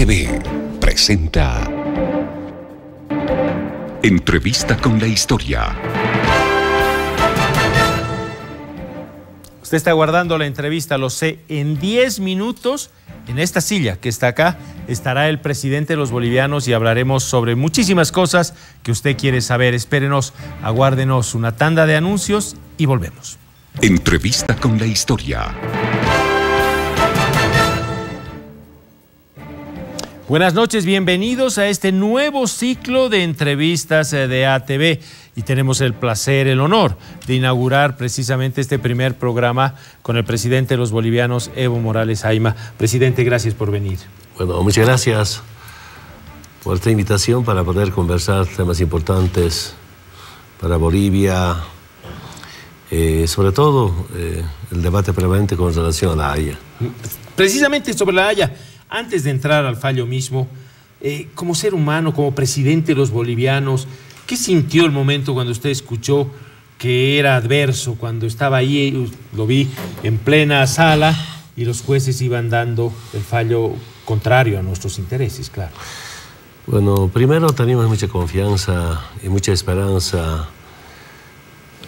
ATV presenta Entrevista con la historia. Usted está guardando la entrevista, lo sé, en 10 minutos, en esta silla que está acá, estará el presidente de los bolivianos y hablaremos sobre muchísimas cosas que usted quiere saber. Espérenos, aguárdenos una tanda de anuncios y volvemos. Entrevista con la historia. Buenas noches, bienvenidos a este nuevo ciclo de entrevistas eh, de ATV y tenemos el placer, el honor de inaugurar precisamente este primer programa con el presidente de los bolivianos, Evo Morales Aima. Presidente, gracias por venir. Bueno, muchas gracias por esta invitación para poder conversar temas importantes para Bolivia, eh, sobre todo eh, el debate permanente con relación a la Haya. Precisamente sobre la Haya antes de entrar al fallo mismo, eh, como ser humano, como presidente de los bolivianos, ¿qué sintió el momento cuando usted escuchó que era adverso, cuando estaba ahí, lo vi en plena sala y los jueces iban dando el fallo contrario a nuestros intereses, claro? Bueno, primero teníamos mucha confianza y mucha esperanza.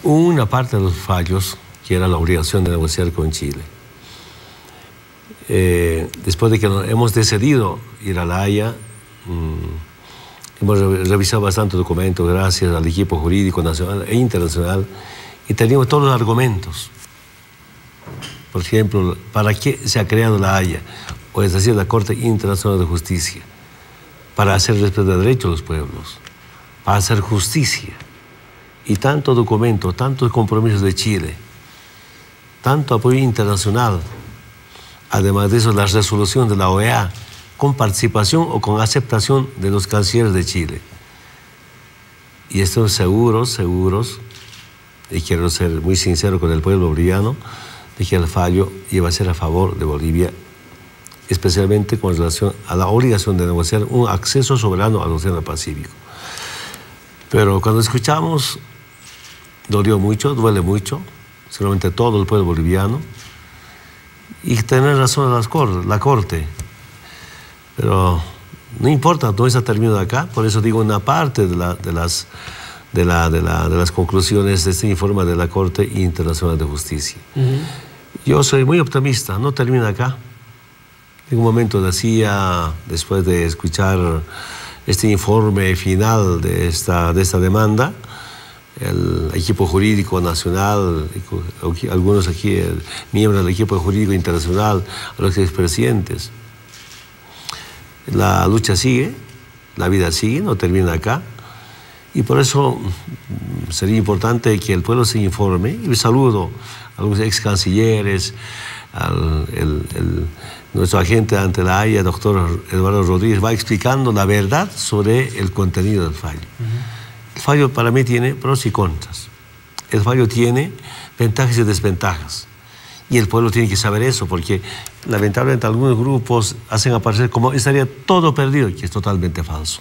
Una parte de los fallos, que era la obligación de negociar con Chile eh, después de que hemos decidido ir a La Haya, mm, hemos revisado bastante documentos gracias al equipo jurídico nacional e internacional y teníamos todos los argumentos. Por ejemplo, ¿para qué se ha creado La Haya? O es decir, la Corte Internacional de Justicia. Para hacer respeto de derechos de los pueblos, para hacer justicia. Y tanto documento, tantos compromisos de Chile, tanto apoyo internacional Además de eso, la resolución de la OEA con participación o con aceptación de los cancilleres de Chile. Y estamos seguros, seguros, y quiero ser muy sincero con el pueblo boliviano, de que el fallo iba a ser a favor de Bolivia, especialmente con relación a la obligación de negociar un acceso soberano al Océano Pacífico. Pero cuando escuchamos, dolió mucho, duele mucho, seguramente todo el pueblo boliviano, y tener razón las la Corte. Pero no importa, todo está terminado acá, por eso digo una parte de, la, de, las, de, la, de, la, de, las conclusiones de este informe de la Corte Internacional de Justicia. Yo soy muy optimista, no termina acá. En un momento decía, después de escuchar este informe final de esta, de esta demanda, el equipo jurídico nacional, algunos aquí, miembros del equipo jurídico internacional, a los expresidentes. La lucha sigue, la vida sigue, no termina acá. Y por eso mm, sería importante que el pueblo se informe. Y saludo a los ex cancilleres, al nuestro agente ante la Haya, doctor Eduardo Rodríguez, va explicando la verdad sobre el contenido del fallo. El fallo para mí tiene pros y contras. El fallo tiene ventajas y desventajas. Y el pueblo tiene que saber eso, porque lamentablemente algunos grupos hacen aparecer como estaría todo perdido, que es totalmente falso.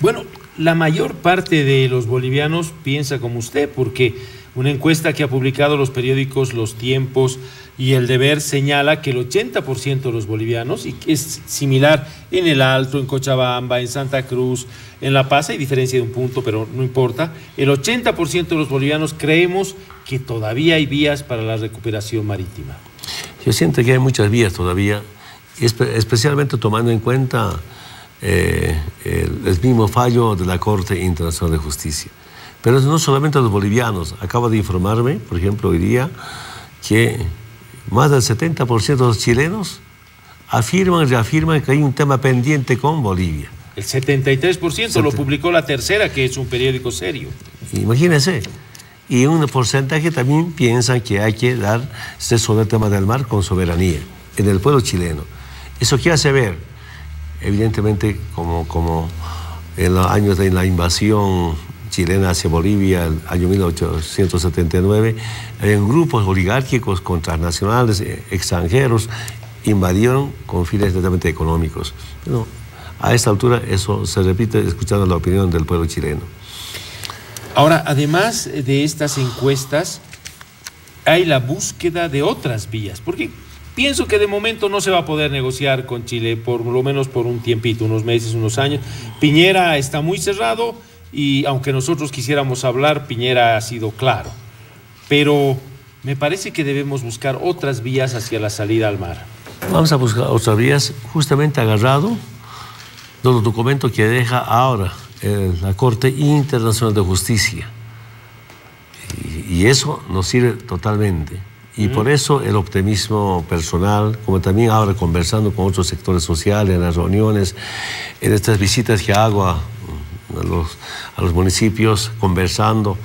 Bueno, la mayor parte de los bolivianos piensa como usted, porque una encuesta que ha publicado los periódicos Los Tiempos y El Deber señala que el 80% de los bolivianos, y que es similar en El Alto, en Cochabamba, en Santa Cruz, en La Paz, hay diferencia de un punto, pero no importa, el 80% de los bolivianos creemos que todavía hay vías para la recuperación marítima. Yo siento que hay muchas vías todavía, especialmente tomando en cuenta eh, el, el mismo fallo de la Corte Internacional de Justicia. Pero no solamente los bolivianos. Acabo de informarme, por ejemplo, hoy día, que más del 70% de los chilenos afirman y reafirman que hay un tema pendiente con Bolivia. El 73% lo publicó La Tercera, que es un periódico serio. Imagínense. Y un porcentaje también piensan que hay que dar sobre el tema del mar con soberanía en el pueblo chileno. ¿Eso qué hace ver? Evidentemente, como, como en los años de la invasión chilena hacia Bolivia, el año 1879, en grupos oligárquicos contranacionales, eh, extranjeros, invadieron con fines netamente económicos. Pero a esta altura eso se repite escuchando la opinión del pueblo chileno. Ahora, además de estas encuestas, hay la búsqueda de otras vías, porque Pienso que de momento no se va a poder negociar con Chile, por lo menos por un tiempito, unos meses, unos años. Piñera está muy cerrado y aunque nosotros quisiéramos hablar, Piñera ha sido claro. Pero me parece que debemos buscar otras vías hacia la salida al mar. Vamos a buscar otras vías justamente agarrado de los documentos que deja ahora eh, la Corte Internacional de Justicia. Y, y eso nos sirve totalmente. Y por eso el optimismo personal, como también ahora conversando con otros sectores sociales, en las reuniones, en estas visitas que hago a, a los, a los municipios, conversando,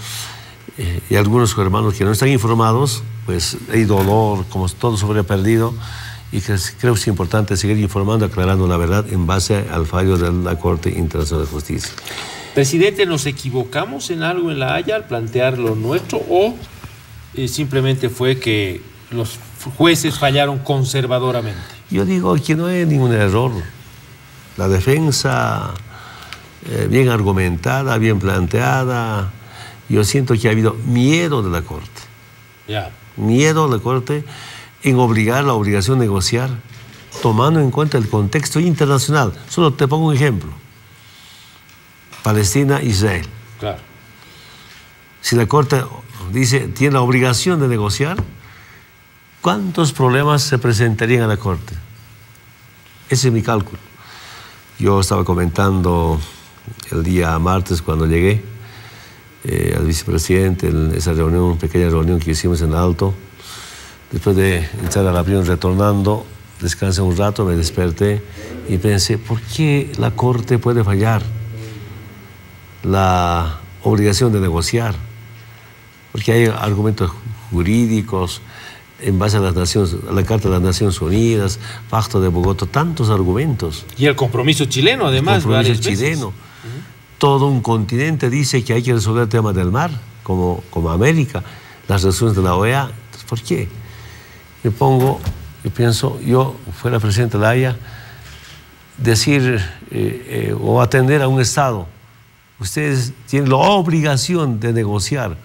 eh, y algunos hermanos que no están informados, pues hay dolor, como todo se perdido, y que creo que es importante seguir informando, aclarando la verdad en base al fallo de la Corte Internacional de Justicia. Presidente, ¿nos equivocamos en algo en La Haya al plantear lo nuestro o eh, simplemente fue que los jueces fallaron conservadoramente? Yo digo que no hay ningún error. La defensa eh, bien argumentada, bien planteada. Yo siento que ha habido miedo de la Corte. Ya. Miedo de la Corte en obligar la obligación de negociar, tomando en cuenta el contexto internacional. Solo te pongo un ejemplo. Palestina, Israel. Claro. Si la Corte dice tiene la obligación de negociar, ¿cuántos problemas se presentarían a la Corte? Ese es mi cálculo. Yo estaba comentando el día martes cuando llegué eh, al vicepresidente en esa reunión, pequeña reunión que hicimos en Alto. Después de entrar a la reunión retornando, descansé un rato, me desperté y pensé, ¿por qué la Corte puede fallar la obligación de negociar? Porque hay argumentos jurídicos en base a, las naciones, a la Carta de las Naciones Unidas, Pacto de Bogotá, tantos argumentos. Y el compromiso chileno, además, compromiso varias veces. chileno. Todo un continente dice que hay que resolver el tema del mar, como, como América, las resoluciones de la OEA. Entonces, ¿Por qué? Me pongo, yo pienso, yo fuera presidente de la Haya, decir eh, eh, o atender a un Estado, ustedes tienen la obligación de negociar,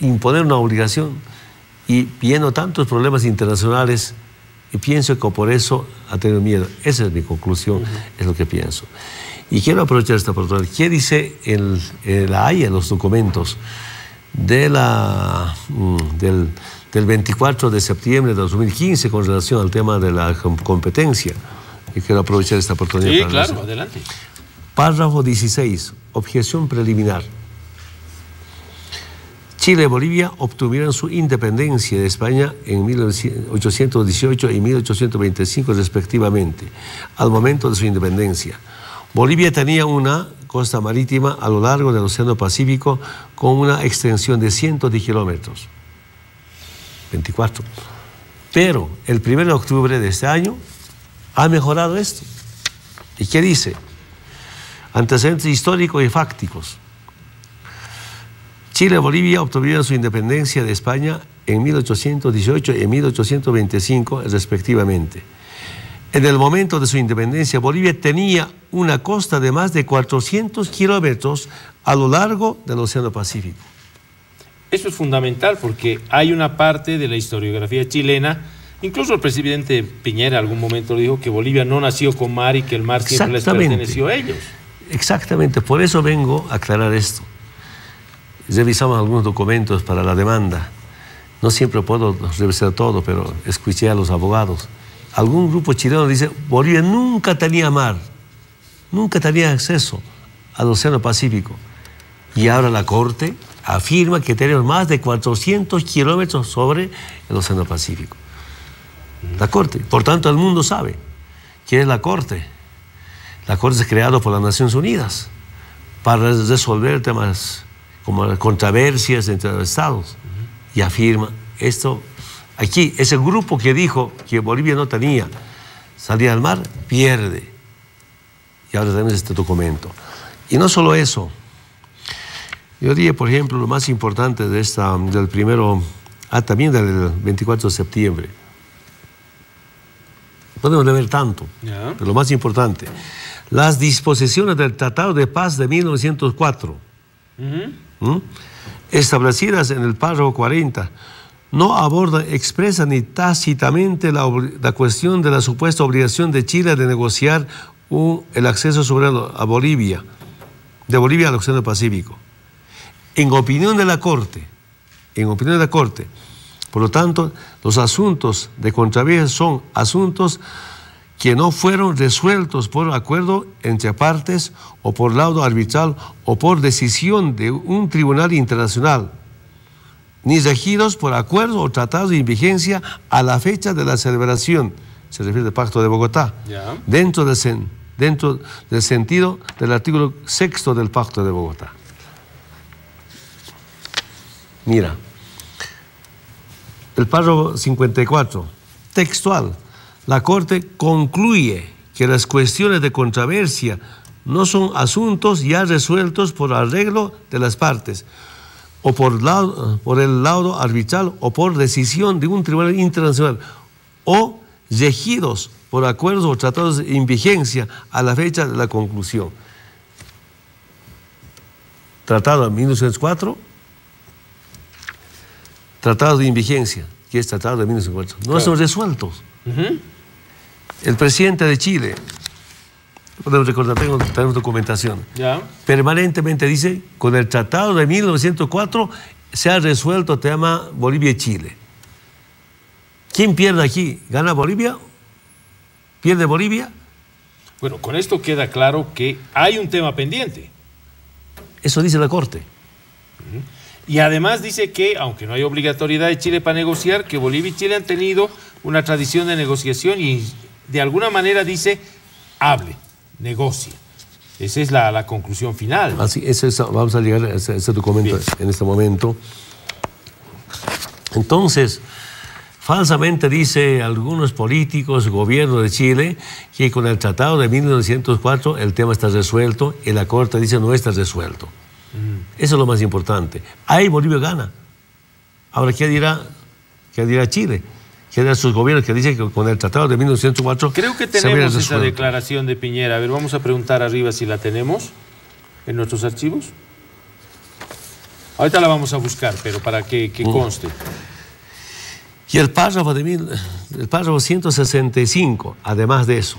imponer una obligación y viendo tantos problemas internacionales, y pienso que por eso ha tenido miedo. Esa es mi conclusión, es lo que pienso. Y quiero aprovechar esta oportunidad. ¿Qué dice el, el- la Haya en los documentos de la, mm, del, del 24 de septiembre de 2015 con relación al tema de la com- competencia? Y quiero aprovechar esta oportunidad Sí, para claro, adelante. Párrafo 16. Objeción preliminar. Chile y Bolivia obtuvieron su independencia de España en 1818 y 1825 respectivamente, al momento de su independencia. Bolivia tenía una costa marítima a lo largo del Océano Pacífico con una extensión de cientos de kilómetros. 24. Pero el 1 de octubre de este año ha mejorado esto. ¿Y qué dice? Antecedentes históricos y fácticos. Chile y Bolivia obtuvieron su independencia de España en 1818 y 1825 respectivamente. En el momento de su independencia, Bolivia tenía una costa de más de 400 kilómetros a lo largo del Océano Pacífico. Eso es fundamental porque hay una parte de la historiografía chilena, incluso el presidente Piñera algún momento dijo que Bolivia no nació con mar y que el mar siempre les perteneció a ellos. Exactamente, por eso vengo a aclarar esto. Revisamos algunos documentos para la demanda. No siempre puedo revisar todo, pero escuché a los abogados. Algún grupo chileno dice, Bolivia nunca tenía mar, nunca tenía acceso al Océano Pacífico. Y ahora la Corte afirma que tenemos más de 400 kilómetros sobre el Océano Pacífico. La Corte. Por tanto, el mundo sabe que es la Corte. La Corte es creada por las Naciones Unidas para resolver temas como las controversias entre los estados. Y afirma esto. Aquí, ese grupo que dijo que Bolivia no tenía salida al mar, pierde. Y ahora tenemos este documento. Y no solo eso. Yo diría, por ejemplo, lo más importante de esta, del primero, ah, también del 24 de septiembre. Podemos ver tanto, pero lo más importante, las disposiciones del Tratado de Paz de 1904, Ujú. Establecidas en el párrafo 40, no aborda expresa ni tácitamente la, la cuestión de la supuesta obligación de Chile de negociar el acceso soberano a Bolivia, de Bolivia al Océano Pacífico. En opinión de la Corte, en opinión de la Corte, por lo tanto, los asuntos de controversia son asuntos que no fueron resueltos por acuerdo entre partes o por laudo arbitral o por decisión de un tribunal internacional, ni regidos por acuerdo o tratado de vigencia a la fecha de la celebración, se refiere al Pacto de Bogotá, dentro, del sen- dentro del sentido del artículo sexto del Pacto de Bogotá. Mira, el párrafo 54, textual, la Corte concluye que las cuestiones de controversia no son asuntos ya resueltos por arreglo de las partes o por, el laudo arbitral o por decisión de un tribunal internacional o regidos por acuerdos o tratados en vigencia a la fecha de la conclusión. Tratado en 1904 Tratado de invigencia, que es tratado de 1904, no son resueltos. El presidente de Chile, podemos recordar, tengo, tenemos documentación, Ya. permanentemente dice, con el tratado de 1904 se ha resuelto el tema Bolivia y Chile. ¿Quién pierde aquí? ¿Gana Bolivia? ¿Pierde Bolivia? Bueno, con esto queda claro que hay un tema pendiente. Eso dice la Corte. Y además dice que, aunque no hay obligatoriedad de Chile para negociar, que Bolivia y Chile han tenido una tradición de negociación y de alguna manera dice, hable, negocie. Esa es la, la conclusión final. Así, es- vamos a llegar a ese, ese documento Bien. en este momento. Entonces, falsamente dice algunos políticos, gobierno de Chile, que con el tratado de 1904 el tema está resuelto y la Corte dice no está resuelto. Eso es lo más importante. Ahí Bolivia gana. Ahora, ¿qué dirá, qué dirá Chile? ¿Qué dirán sus gobiernos que dicen que con el tratado de 1904 Creo que tenemos esa declaración de Piñera. A ver, vamos a preguntar arriba si la tenemos en nuestros archivos. Ahorita la vamos a buscar, pero para que, que conste. Y el párrafo, de mil- el párrafo 165, además de eso,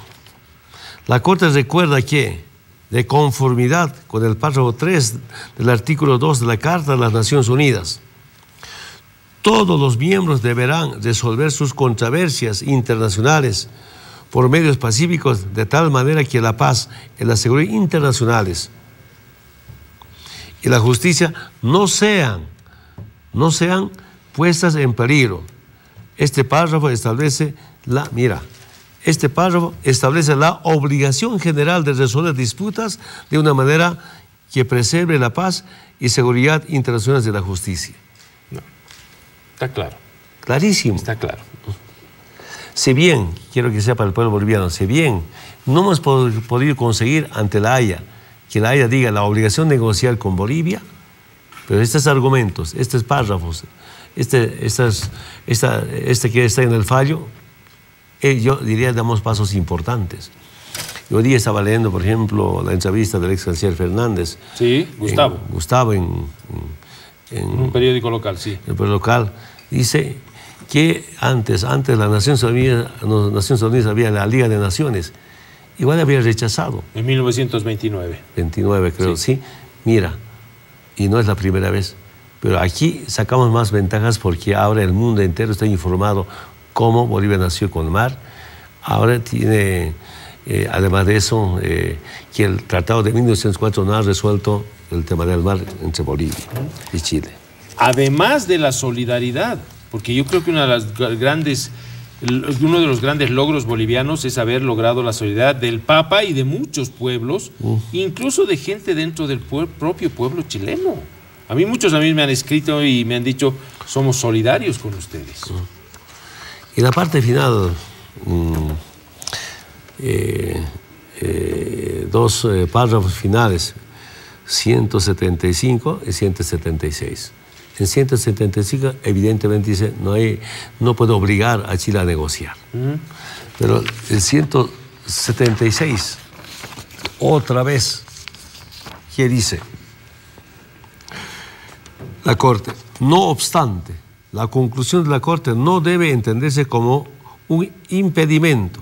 la Corte recuerda que, de conformidad con el párrafo 3 del artículo 2 de la Carta de las Naciones Unidas, todos los miembros deberán resolver sus controversias internacionales por medios pacíficos de tal manera que la paz y la seguridad internacionales y la justicia no sean no sean puestas en peligro. Este párrafo establece la, mira, este párrafo establece la obligación general de resolver disputas de una manera que preserve la paz y seguridad internacionales de la justicia. Está claro, Clarísimo. está claro. Si bien, quiero que sepa el pueblo boliviano, si bien no hemos pod- podido conseguir ante la Haya que la Haya diga la obligación de negociar con Bolivia, pero estos argumentos, estos párrafos, este, estas, esta, este que está en el fallo, eh, yo diría damos pasos importantes. Yo hoy día estaba leyendo, por ejemplo, la entrevista del ex canciller Fernández. Sí, Gustavo, en- Gustavo en, en, en un periódico local, sí. el pueblo local, dice que antes, antes las Naciones Unidas, las Naciones Unidas había la Liga de Naciones, igual había rechazado, En 1929. 29 creo, sí. Mira, y no es la primera vez, pero aquí sacamos más ventajas porque ahora el mundo entero está informado cómo Bolivia nació con mar, ahora tiene, eh, además de eso, eh, que el Tratado de 1904 no ha resuelto el tema del mar entre Bolivia y Chile. Además de la solidaridad, porque yo creo que una de las gra- grandes, uno de los grandes logros bolivianos es haber logrado la solidaridad del Papa y de muchos pueblos, incluso de gente dentro del pue- propio pueblo chileno. A mí muchos amigos me han escrito y me han dicho, somos solidarios con ustedes. Y la parte final, mm, eh, eh, dos eh, párrafos finales, 175 y 176. En 175 evidentemente dice, no, hay, no puedo obligar a Chile a negociar. Pero el 176, otra vez, ¿qué dice? La Corte, no obstante, la conclusión de la Corte no debe entenderse como un impedimento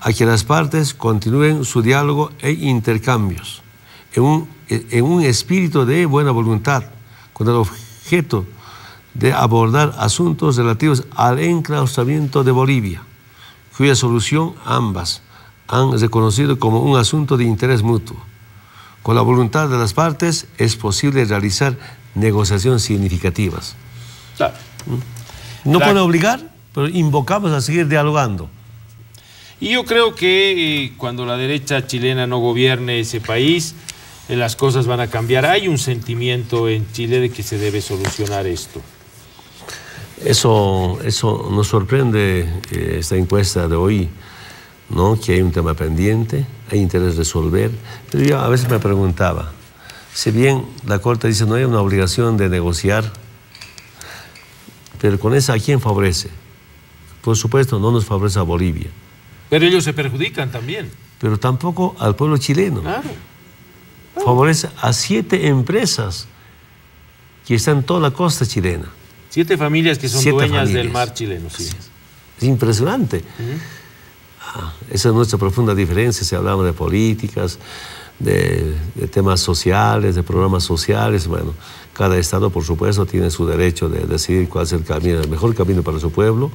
a que las partes continúen su diálogo e intercambios en un, en un espíritu de buena voluntad, con el objeto de abordar asuntos relativos al enclaustramiento de Bolivia, cuya solución ambas han reconocido como un asunto de interés mutuo. Con la voluntad de las partes es posible realizar negociaciones significativas. Claro. No La- puede obligar, pero invocamos a seguir dialogando. Y yo creo que eh, cuando la derecha chilena no gobierne ese país, las cosas van a cambiar. Hay un sentimiento en Chile de que se debe solucionar esto. Eso, eso nos sorprende eh, esta encuesta de hoy, ¿no? que hay un tema pendiente, hay interés resolver, pero yo a veces me preguntaba, si bien la Corte dice no hay una obligación de negociar, pero con esa, ¿a quién favorece? Por supuesto, no nos favorece a Bolivia, Pero ellos se perjudican también. pero tampoco al pueblo chileno. Claro. Favorece a siete empresas que están en toda la costa chilena. Siete familias que son Siete dueñas del mar chileno, sí. Es impresionante. Ah, esa es nuestra profunda diferencia si hablamos de políticas, de, de temas sociales, de programas sociales. Bueno, cada estado, por supuesto, tiene su derecho de decidir cuál es el, camino, el mejor camino para su pueblo.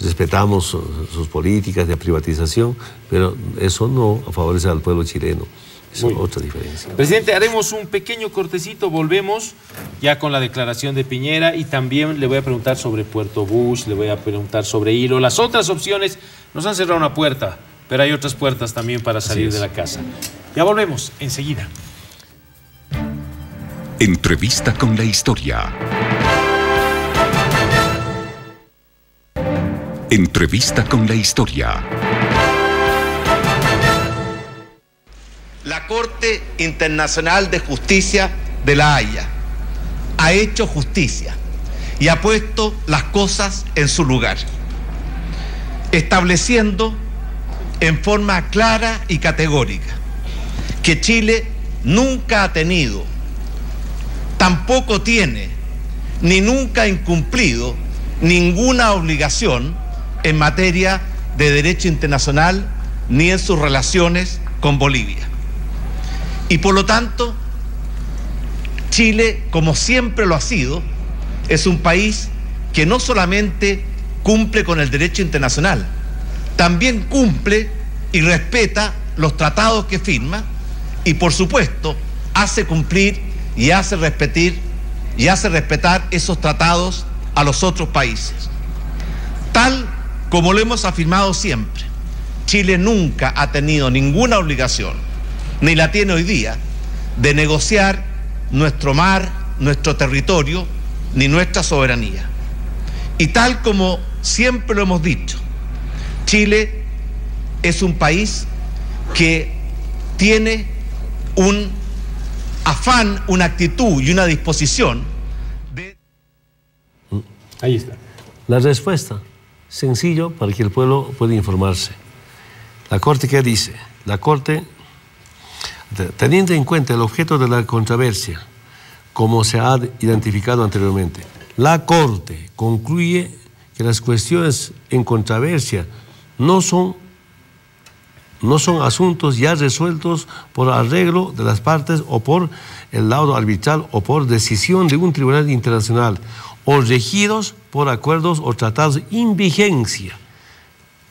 Respetamos su- sus políticas de privatización, pero eso no favorece al pueblo chileno. Es otra diferencia. Presidente, haremos un pequeño cortecito, volvemos ya con la declaración de Piñera y también le voy a preguntar sobre Puerto Bush, le voy a preguntar sobre Hilo. Las otras opciones nos han cerrado una puerta, pero hay otras puertas también para salir de la casa. Ya volvemos enseguida. Entrevista con la historia. Entrevista con la historia. La Corte Internacional de Justicia de La Haya ha hecho justicia y ha puesto las cosas en su lugar, estableciendo en forma clara y categórica que Chile nunca ha tenido, tampoco tiene, ni nunca ha incumplido ninguna obligación en materia de derecho internacional ni en sus relaciones con Bolivia. Y por lo tanto, Chile, como siempre lo ha sido, es un país que no solamente cumple con el derecho internacional, también cumple y respeta los tratados que firma y por supuesto hace cumplir y hace respetar y hace respetar esos tratados a los otros países. Tal como lo hemos afirmado siempre, Chile nunca ha tenido ninguna obligación, ni la tiene hoy día, de negociar nuestro mar, nuestro territorio, ni nuestra soberanía. Y tal como siempre lo hemos dicho, Chile es un país que tiene un afán, una actitud y una disposición de... Ahí está. La respuesta, sencillo para que el pueblo pueda informarse. La Corte, ¿qué dice? La Corte, te- teniendo en cuenta el objeto de la controversia, como se ha identificado anteriormente, la Corte concluye que las cuestiones en controversia no son, no son asuntos ya resueltos por arreglo de las partes o por el laudo arbitral o por decisión de un tribunal internacional o regidos por acuerdos o tratados en vigencia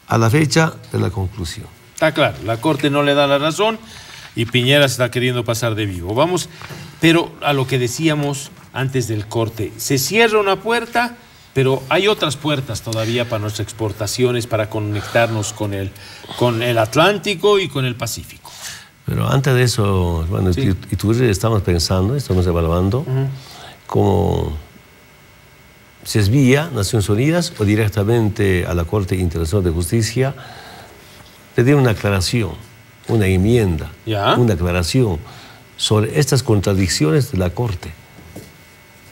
a la fecha de la conclusión. Está claro, la Corte no le da la razón y Piñera se está queriendo pasar de vivo. Vamos, pero a lo que decíamos antes del corte, se cierra una puerta, pero hay otras puertas todavía para nuestras exportaciones, para conectarnos con el, con el Atlántico y con el Pacífico. Pero antes de eso, bueno, Sí. y tú estamos pensando, estamos evaluando cómo si es vía Naciones Unidas o directamente a la Corte Internacional de Justicia pedir una aclaración, una enmienda, Ya. una aclaración sobre estas contradicciones de la Corte.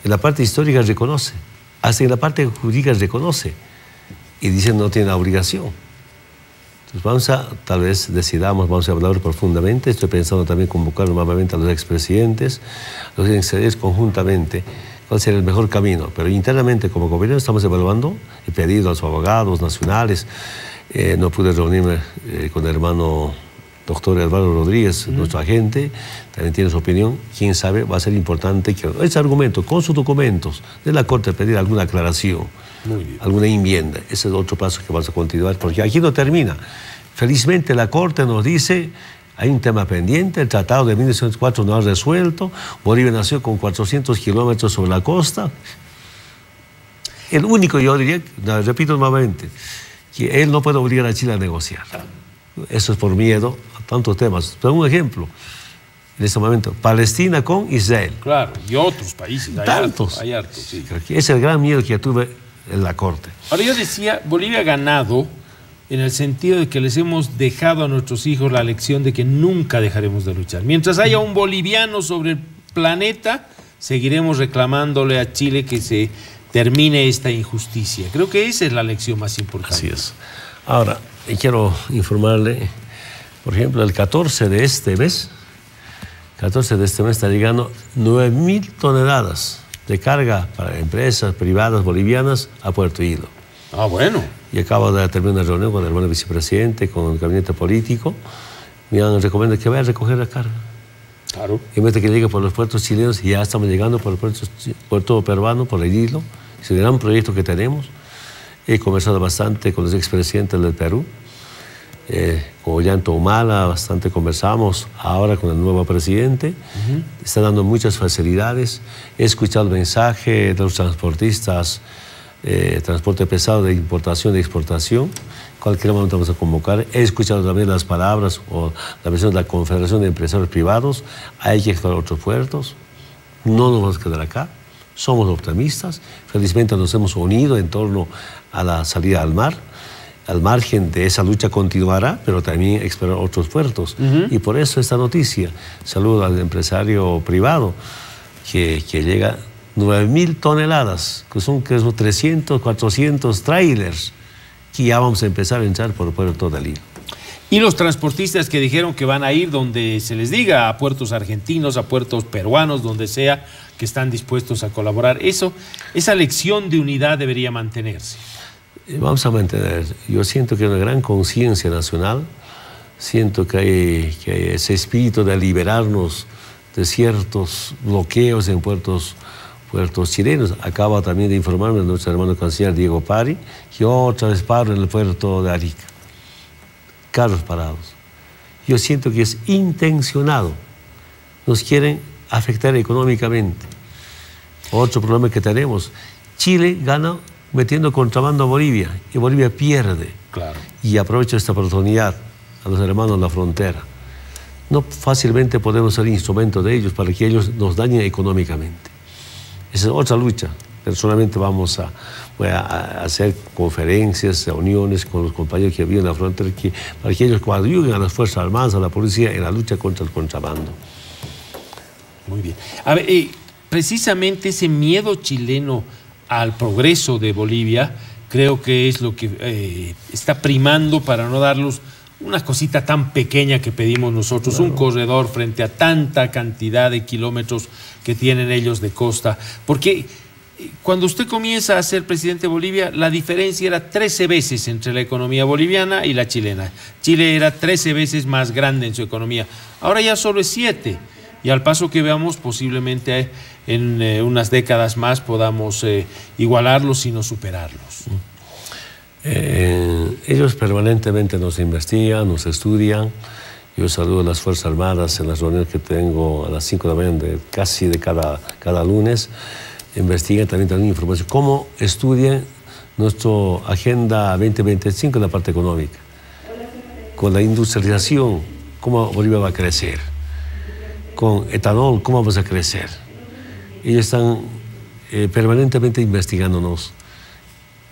En la parte histórica reconoce, hasta en la parte jurídica reconoce y dice no tiene la obligación. Entonces vamos a, tal vez decidamos, vamos a hablar profundamente. Estoy pensando también convocar nuevamente a los expresidentes, los excedir conjuntamente cuál sería el mejor camino. Pero internamente como gobierno estamos evaluando, he pedido a los abogados nacionales, eh, no pude reunirme eh, con el hermano doctor Eduardo Rodríguez, nuestro agente, también tiene su opinión. Quién sabe, va a ser importante que ese argumento, con sus documentos de la Corte, pedir alguna aclaración, alguna enmienda. Ese es otro paso que vamos a continuar, porque aquí no termina. Felizmente la Corte nos dice hay un tema pendiente, el Tratado de 1904 no ha resuelto, Bolivia nació con 400 kilómetros sobre la costa. El único, yo diría, repito nuevamente, que él no puede obligar a Chile a negociar. Eso es por miedo a tantos temas. Pero un ejemplo, en este momento, Palestina con Israel. Claro, y otros países. Hay Tantos. hay hartos, sí. Es el gran miedo que tuve en la Corte. Ahora yo decía, Bolivia ha ganado en el sentido de que les hemos dejado a nuestros hijos la lección de que nunca dejaremos de luchar. Mientras haya un boliviano sobre el planeta, seguiremos reclamándole a Chile que se termine esta injusticia. Creo que esa es la lección más importante. Así es. Ahora, quiero informarle, por ejemplo, el 14 de este mes, 14 de este mes está llegando 9 mil toneladas de carga para empresas privadas bolivianas a Puerto Hilo. Ah, bueno. Y acabo de terminar una reunión con el hermano vicepresidente, con el gabinete político. Me han recomendado que vaya a recoger la carga. Claro. Y en vez de que llegue por los puertos chilenos, ya estamos llegando por el puerto, puerto peruano, por el hilo. Es un gran proyecto que tenemos. He conversado bastante con los expresidentes del Perú. Eh, con Ollanta Humala, bastante conversamos ahora con el nuevo presidente. Está dando muchas facilidades. He escuchado el mensaje de los transportistas eh, transporte pesado de importación y exportación. Cualquier momento vamos a convocar. He escuchado también las palabras o la versión de la Confederación de Empresarios Privados. Hay que explorar otros puertos. No nos vamos a quedar acá. Somos optimistas. Felizmente nos hemos unido en torno a la salida al mar. Al margen de esa lucha continuará, pero también explorar otros puertos. Y por eso esta noticia. Saludo al empresario privado que, que llega 9.000 toneladas, que son, que son 300, 400 trailers, que ya vamos a empezar a entrar por Puerto de Lima. Y los transportistas que dijeron que van a ir donde se les diga, a puertos argentinos, a puertos peruanos, donde sea, que están dispuestos a colaborar. Eso, esa lección de unidad debería mantenerse. Eh, vamos a mantener. Yo siento que hay una gran conciencia nacional, siento que hay, ese espíritu de liberarnos de ciertos bloqueos en puertos puertos chilenos. Acaba también de informarme nuestro hermano canciller Diego Pari que otra vez paro en el puerto de Arica. Carros parados. Yo siento que es intencionado. Nos quieren afectar económicamente. Otro problema que tenemos. Chile gana metiendo contrabando a Bolivia y Bolivia pierde. Claro. Y aprovecho esta oportunidad a los hermanos de la frontera. No fácilmente podemos ser instrumento de ellos para que ellos nos dañen económicamente. Esa es otra lucha. Personalmente vamos a, a, hacer conferencias, reuniones con los compañeros que viven en la frontera que, para que ellos coadyuven a las Fuerzas Armadas, a la policía en la lucha contra el contrabando. Muy bien. A ver, eh, precisamente ese miedo chileno al progreso de Bolivia creo que es lo que eh, está primando para no darlos una cosita tan pequeña que pedimos nosotros, un corredor frente a tanta cantidad de kilómetros que tienen ellos de costa. Porque eh, cuando usted comienza a ser presidente de Bolivia, la diferencia era 13 veces entre la economía boliviana y la chilena. Chile era 13 veces más grande en su economía. Ahora ya solo es 7. Y al paso que veamos, posiblemente en eh, unas décadas más podamos eh, igualarlos y no superarlos. Eh, ellos permanentemente nos investigan, nos estudian. Yo saludo a las Fuerzas Armadas en las reuniones que tengo a las 5 de la mañana, casi de cada, cada lunes. Investigan también, también información. ¿Cómo estudian nuestra Agenda 2025 en la parte económica? Con la industrialización, ¿cómo Bolivia va a crecer? Con etanol, ¿cómo vamos a crecer? Ellos están eh, permanentemente investigándonos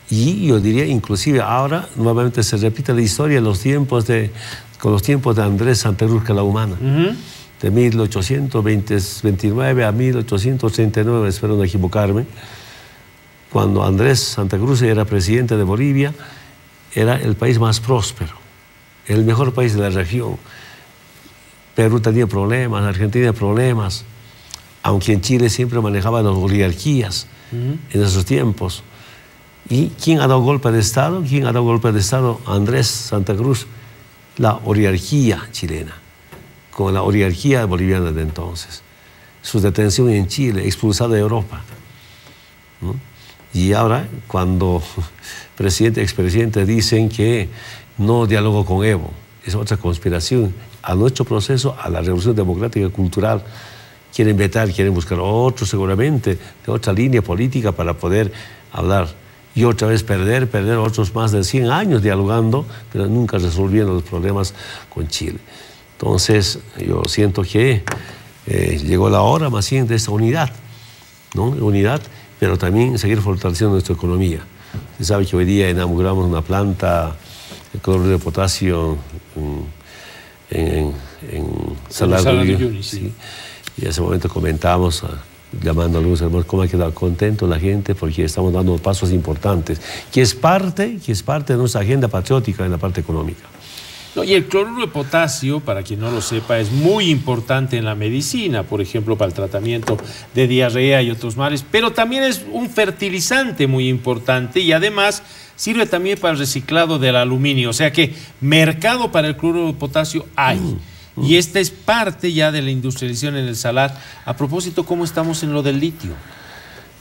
y yo diría, inclusive ahora nuevamente se repite la historia los tiempos de, con los tiempos de Andrés Santa Cruz la humana. De 1829 a 1839, espero no equivocarme, cuando Andrés Santa Cruz era presidente de Bolivia, era el país más próspero, el mejor país de la región. Perú tenía problemas, Argentina problemas. Aunque en Chile siempre manejaba las oligarquías en esos tiempos. ¿Y quién ha dado golpe de Estado? ¿Quién ha dado golpe de Estado? Andrés Santa Cruz, la oligarquía chilena, con la oligarquía boliviana de entonces. Su detención en Chile, expulsada de Europa. Y ahora, cuando presidente y expresidente dicen que no dialogo con Evo, es otra conspiración a nuestro proceso, a la revolución democrática cultural. Quieren vetar, quieren buscar otro seguramente, de otra línea política para poder hablar y otra vez perder, perder otros más de 100 años dialogando, pero nunca resolviendo los problemas con Chile. Entonces, yo siento que eh, llegó la hora más bien de esta unidad, ¿no? Unidad, pero también seguir fortaleciendo nuestra economía. Usted sabe que hoy día inauguramos una planta de cloruro de potasio en, en, Salar de Uyuni. Sí. Y en ese momento comentábamos llamando a algunos hermanos, cómo ha quedado contento la gente porque estamos dando pasos importantes, que es parte, que es parte de nuestra agenda patriótica en la parte económica. y el cloruro de potasio, para quien no lo sepa, es muy importante en la medicina, por ejemplo, para el tratamiento de diarrea y otros males, pero también es un fertilizante muy importante y además sirve también para el reciclado del aluminio, o sea que mercado para el cloruro de potasio hay. Mm. Y esta es parte ya de la industrialización en el salar. A propósito, ¿cómo estamos en lo del litio?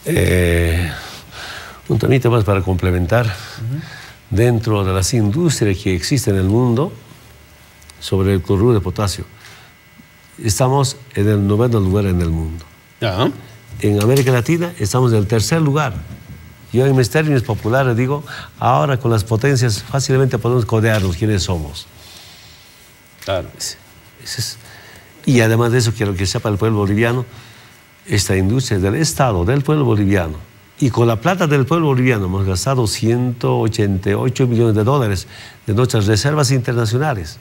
Eh, un temita más para complementar. Dentro de las industrias que existen en el mundo sobre el cloruro de potasio, estamos en el noveno lugar en el mundo. En América Latina estamos en el tercer lugar. Yo en mis términos populares digo, ahora con las potencias fácilmente podemos codearnos quiénes somos. Claro y además de eso, quiero que sepa el pueblo boliviano, esta industria del Estado, del pueblo boliviano, y con la plata del pueblo boliviano hemos gastado 188 millones de dólares de nuestras reservas internacionales.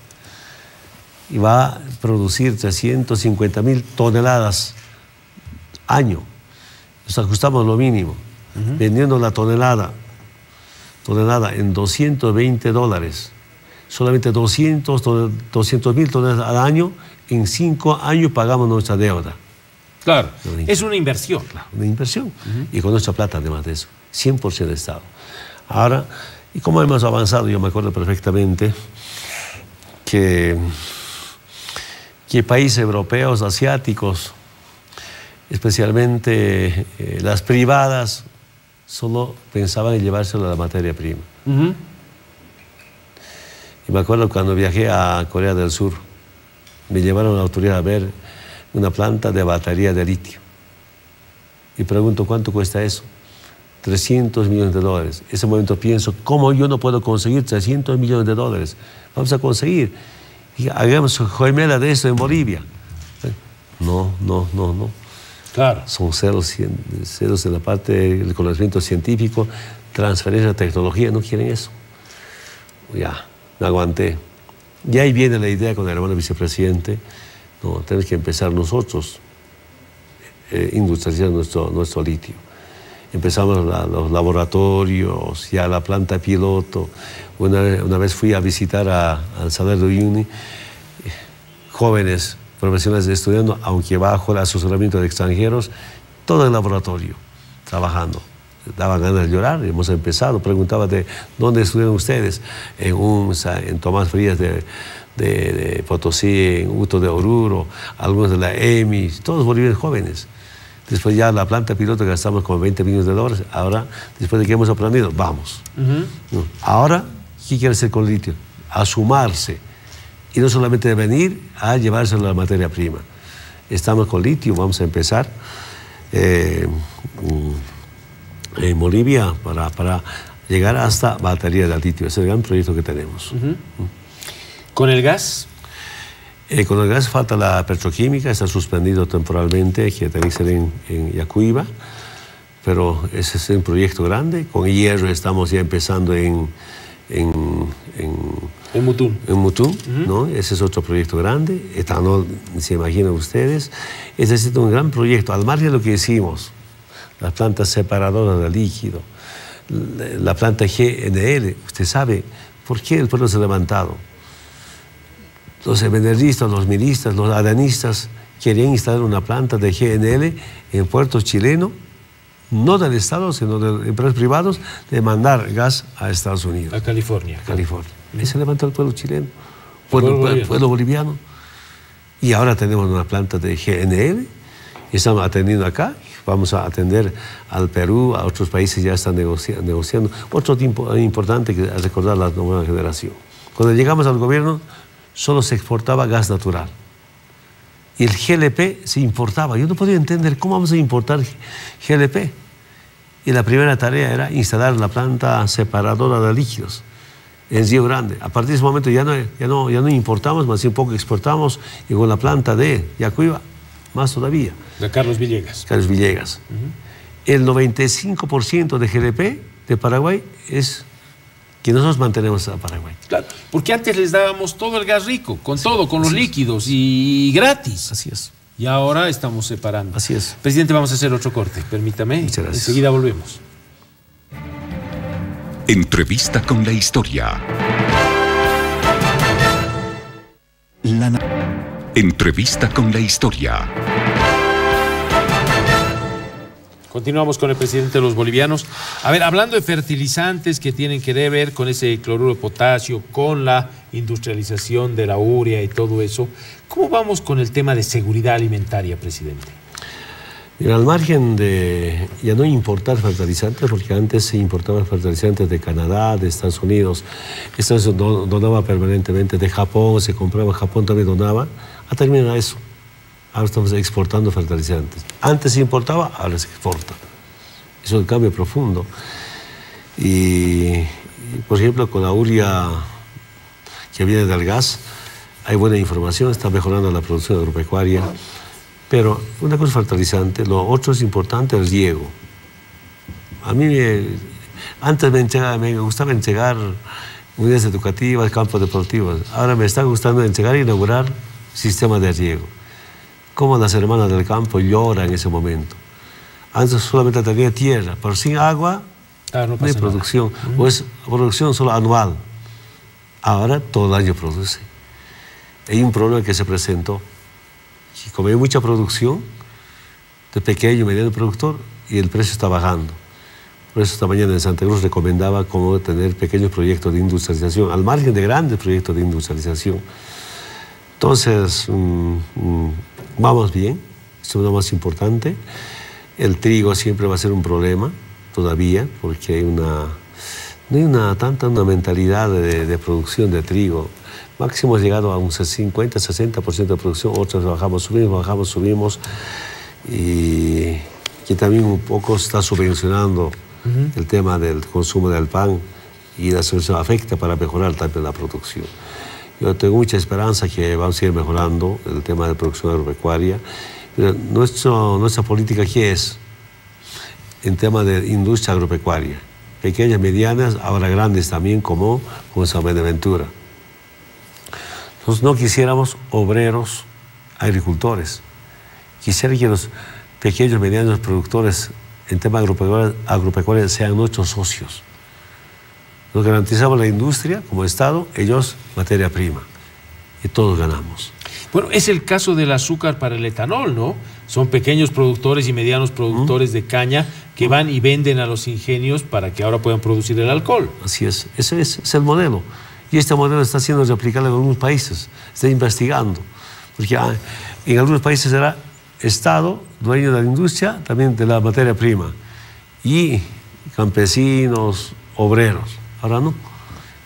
Y va a producir 350 mil toneladas año. Nos ajustamos lo mínimo. Vendiendo la tonelada, tonelada en 220 dólares solamente 200 mil toneladas al año, en cinco años pagamos nuestra deuda. Claro, es una inversión. Claro, una inversión. Y con nuestra plata, además de eso, 100% de Estado. Ahora, y como hemos avanzado, yo me acuerdo perfectamente que, que países europeos, asiáticos, especialmente eh, las privadas, solo pensaban en llevárselo a la materia prima. Y me acuerdo cuando viajé a Corea del Sur, me llevaron a la autoridad a ver una planta de batería de litio. Y pregunto, ¿cuánto cuesta eso? 300 millones de dólares. En ese momento pienso, ¿cómo yo no puedo conseguir 300 millones de dólares? Vamos a conseguir. Y hagamos gemela de eso en Bolivia. No, no, no, no. Claro. Son ceros, ceros en la parte del conocimiento científico, transferencia de tecnología, no quieren eso. Ya, me aguanté. Y ahí viene la idea con el hermano vicepresidente, no, tenemos que empezar nosotros eh, industrializar nuestro, nuestro litio. Empezamos los laboratorios, ya la planta piloto. Una, una vez fui a visitar al Salar de Uyuni, jóvenes profesionales estudiando, aunque bajo el asesoramiento de extranjeros, todo el laboratorio trabajando daba ganas de llorar, hemos empezado, preguntaba de dónde estudian ustedes, en UNSA, en Tomás Frías de, de, Potosí, en Uto de Oruro, algunos de la EMI, todos bolivianos jóvenes. Después ya la planta piloto gastamos como 20 millones de dólares, ahora, después de que hemos aprendido, vamos. Ahora, ¿qué quiere hacer con litio? A sumarse. Y no solamente de venir a llevárselo a la materia prima. Estamos con litio, vamos a empezar. Eh, mm, en Bolivia para, para llegar hasta batería de litio. Es el gran proyecto que tenemos. ¿Con el gas? Eh, con el gas falta la petroquímica, está suspendido temporalmente, que tiene que ser en, en Yacuiba, pero ese es un proyecto grande. Con hierro estamos ya empezando en... En, en, en Mutum. En Mutum, ¿no? Ese es otro proyecto grande. Etanol, se imaginan ustedes. Ese es un gran proyecto, al margen de lo que hicimos las plantas separadoras de líquido, la planta GNL. Usted sabe por qué el pueblo se ha levantado. los ebeneristas, los miristas, los adanistas querían instalar una planta de GNL en puerto chileno, no del Estado, sino de empresas privadas, de mandar gas a Estados Unidos. A California. California. Ahí se levantó el pueblo chileno, pueblo, pueblo, pueblo boliviano. Y ahora tenemos una planta de GNL, y estamos atendiendo acá, vamos a atender al Perú, a otros países ya están negociando. Otro tiempo importante que recordar la nueva generación. Cuando llegamos al gobierno, solo se exportaba gas natural. Y el GLP se importaba. Yo no podía entender cómo vamos a importar GLP. Y la primera tarea era instalar la planta separadora de líquidos en Río Grande. A partir de ese momento ya no, ya no, ya no importamos, más bien poco exportamos, y con la planta de Yacuiba, más todavía. De Carlos Villegas. Carlos Villegas. El 95% de GDP de Paraguay es que nosotros mantenemos a Paraguay. Claro, porque antes les dábamos todo el gas rico, con todo, con los líquidos y gratis. Así es. Y ahora estamos separando. Así es. Presidente, vamos a hacer otro corte, permítame. Muchas gracias. Enseguida volvemos. Entrevista con la historia. Entrevista con la historia. Continuamos con el presidente de los bolivianos. A ver, hablando de fertilizantes que tienen que ver con ese cloruro de potasio, con la industrialización de la urea y todo eso, ¿cómo vamos con el tema de seguridad alimentaria, presidente? Mira, al margen de ya no importar fertilizantes, porque antes se importaban fertilizantes de Canadá, de Estados Unidos, Estados Unidos donaba permanentemente, de Japón se compraba, Japón también donaba, a terminar eso. Ahora estamos exportando fertilizantes. Antes se importaba, ahora se exporta. Es un cambio profundo. Y, por ejemplo, con la urea que viene del gas, hay buena información, está mejorando la producción agropecuaria. Pero una cosa fertilizante, lo otro es importante, el riego. A mí me, antes me, entrega, me gustaba entregar unidades educativas, campos deportivos. Ahora me está gustando entregar e inaugurar sistemas de riego. Como las hermanas del campo lloran en ese momento. Antes solamente tenía tierra, pero sin agua Ah, no no hay nada. producción. O es producción solo anual. Ahora todo el año produce. Hay un problema que se presentó. Que como hay mucha producción de pequeño y mediano productor y el precio está bajando. Por eso esta mañana en Santa Cruz recomendaba cómo tener pequeños proyectos de industrialización, al margen de grandes proyectos de industrialización. Entonces, mm, mm, vamos bien, eso es lo más importante. El trigo siempre va a ser un problema todavía, porque hay una, no hay una tanta una mentalidad de, de producción de trigo. Máximo ha llegado a un 50, 60% de producción, otros bajamos, subimos, bajamos, subimos, y que también un poco está subvencionando el tema del consumo del pan y la subvención afecta para mejorar también la producción. Yo tengo mucha esperanza que vamos a ir mejorando el tema de producción agropecuaria. Nuestra política, ¿qué es? En tema de industria agropecuaria. Pequeñas, medianas, ahora grandes también, como con San Buenaventura. No quisiéramos obreros agricultores. Quisiera que los pequeños, medianos productores en tema agropecuario, agropecuario sean nuestros socios. Nos garantizamos la industria como Estado, ellos materia prima. Y todos ganamos. Bueno, es el caso del azúcar para el etanol, ¿no? Son pequeños productores y medianos productores de caña que van y venden a los ingenios para que ahora puedan producir el alcohol. Así es, ese es, es el modelo. Y este modelo está siendo replicado en algunos países, está investigando. Porque ah, en algunos países era Estado, dueño de la industria, también de la materia prima. Y campesinos, obreros. Ahora no.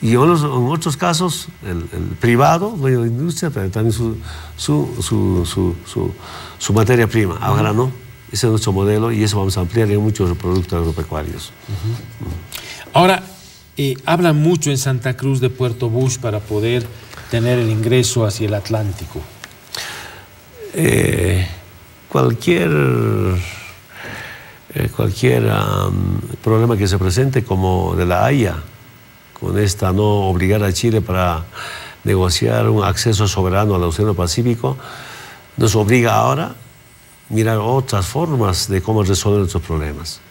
Y en otros, en otros casos, el, el, privado, dueño de la industria, pero también su, su, su, su, su, su materia prima. Ahora no. Ese es nuestro modelo y eso vamos a ampliar en muchos productos agropecuarios. Ahora, eh, hablan mucho en Santa Cruz de Puerto Bush para poder tener el ingreso hacia el Atlántico. Eh, cualquier eh, cualquier um, problema que se presente como de la Haya, con esta no obligar a Chile para negociar un acceso soberano al Océano Pacífico, nos obliga ahora a mirar otras formas de cómo resolver nuestros problemas.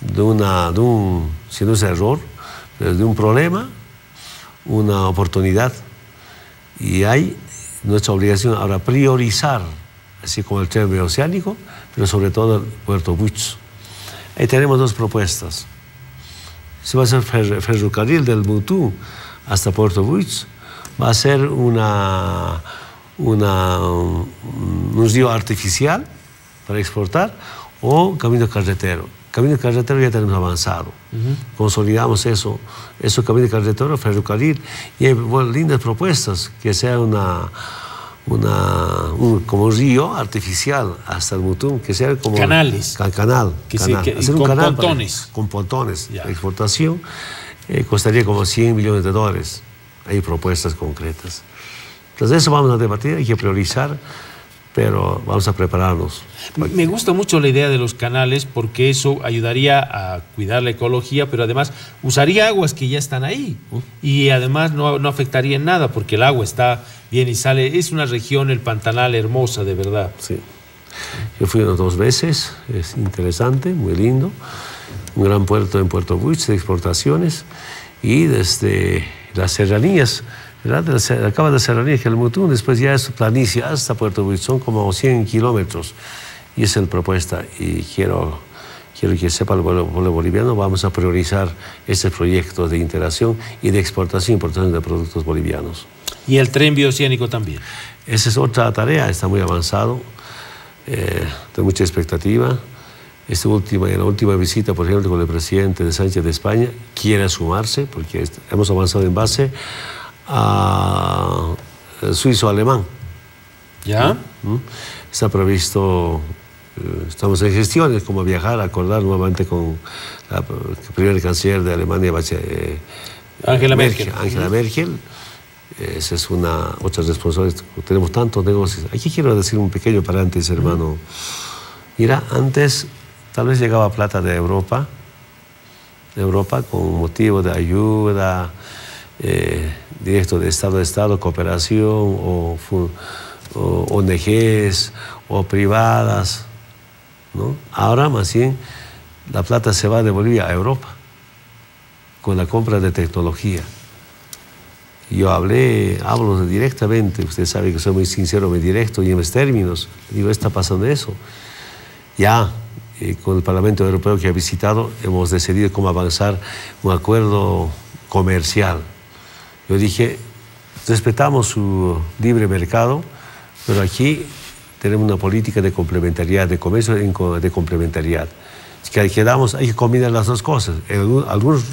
De, una, de un, si no es error, pero de un problema, una oportunidad. Y hay nuestra obligación ahora priorizar, así como el tren oceánico, pero sobre todo el Puerto Buch. Ahí tenemos dos propuestas. Se va a hacer ferrocarril del Mutú hasta Puerto Buch, va a ser una, una, un río artificial para exportar o camino carretero. Camino carretero ya tenemos avanzado. Consolidamos eso, eso camino carretero, ferrocarril. Y hay lindas propuestas, que sea una, una, un, como un río artificial hasta el Mutum, que sea como... Canales. canal. Que canal. que, Hacer un con canal pontones. Para, con pontones. La exportación eh, costaría como 100 millones de dólares. Hay propuestas concretas. Entonces eso vamos a debatir, hay que priorizar pero vamos a prepararnos. Me gusta mucho la idea de los canales porque eso ayudaría a cuidar la ecología, pero además usaría aguas que ya están ahí y además no, no afectaría en nada porque el agua está bien y sale. Es una región, el Pantanal, hermosa, de verdad. Sí. Yo fui unas dos veces, es interesante, muy lindo. Un gran puerto en Puerto Buch de exportaciones y desde las serranías ¿verdad? Acaba de serranía el Mutún, después ya es planicie hasta Puerto Buch, son como 100 kilómetros. Y esa es la propuesta. Y quiero, quiero que sepa el pueblo, boliviano, vamos a priorizar ese proyecto de integración y de exportación importación de productos bolivianos. ¿Y el tren bioceánico también? Esa es otra tarea, está muy avanzado, eh, tengo mucha expectativa. Esta última, en la última visita, por ejemplo, con el presidente de Sánchez de España, quiere sumarse, porque hemos avanzado en base a suizo-alemán. ¿Ya? ¿Mm? Está previsto, eh, estamos en gestiones, como viajar, acordar nuevamente con la primera canciller de Alemania, eh, Angela Merkel. Angela Merkel. Esa es una otra responsabilidad. Tenemos tantos negocios. Aquí quiero decir un pequeño paréntesis, hermano. Mira, antes tal vez llegaba plata de Europa, de Europa con motivo de ayuda, eh, directo de Estado a Estado, cooperación o, o ONGs o privadas. ¿no? Ahora más bien la plata se va de Bolivia a Europa con la compra de tecnología. Yo hablé, hablo directamente, usted sabe que soy muy sincero, muy directo y en mis términos. Digo, está pasando eso. Ya, eh, con el Parlamento Europeo que ha visitado, hemos decidido cómo avanzar un acuerdo comercial yo dije, respetamos su libre mercado, pero aquí tenemos una política de complementariedad, de comercio de complementariedad. Que quedamos, hay que combinar las dos cosas. Algunos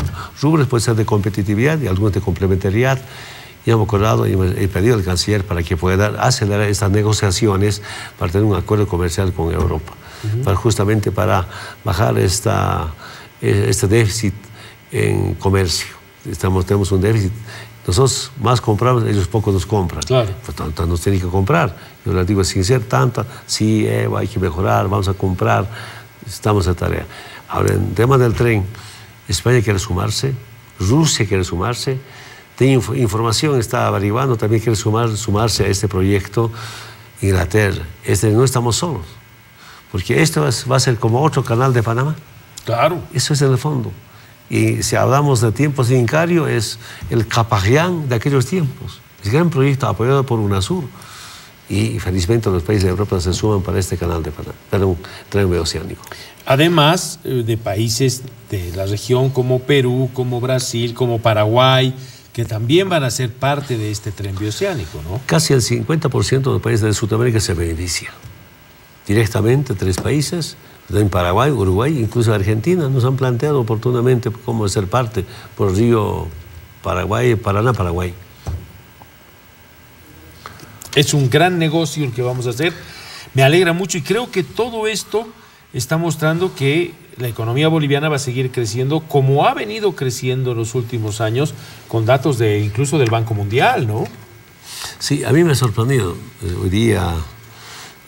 rubros pueden ser de competitividad y algunos de complementariedad. Y hemos acordado y he pedido al canciller para que pueda acelerar estas negociaciones para tener un acuerdo comercial con Europa, para justamente para bajar esta, e, este déficit en comercio. Estamos, tenemos un déficit nosotros más compramos, ellos poco nos compran. Claro. Pues tanto nos tienen que comprar. Yo les digo, sin ser tanta, sí, Eva, hay que mejorar, vamos a comprar, estamos en tarea. Ahora, en tema del tren, España quiere sumarse, Rusia quiere sumarse, tengo información, está averiguando, también quiere sumar, sumarse a este proyecto Inglaterra. Este, no estamos solos, porque esto va a ser como otro canal de Panamá. Claro. Eso es en el fondo. Y si hablamos de tiempos Incario, es el Capaján de aquellos tiempos. Es gran proyecto apoyado por UNASUR. Y felizmente los países de Europa se suman para este canal de Panamá, tren oceánico. Además eh, de países de la región como Perú, como Brasil, como Paraguay, que también van a ser parte de este tren bioceánico, ¿no? Casi el 50% de los países de Sudamérica se beneficia. Directamente tres países, en Paraguay, Uruguay, incluso Argentina, nos han planteado oportunamente cómo ser parte por río Paraguay, Paraná, Paraguay. Es un gran negocio el que vamos a hacer. Me alegra mucho y creo que todo esto está mostrando que la economía boliviana va a seguir creciendo como ha venido creciendo en los últimos años, con datos de incluso del Banco Mundial, ¿no? Sí, a mí me ha sorprendido. Eh, hoy día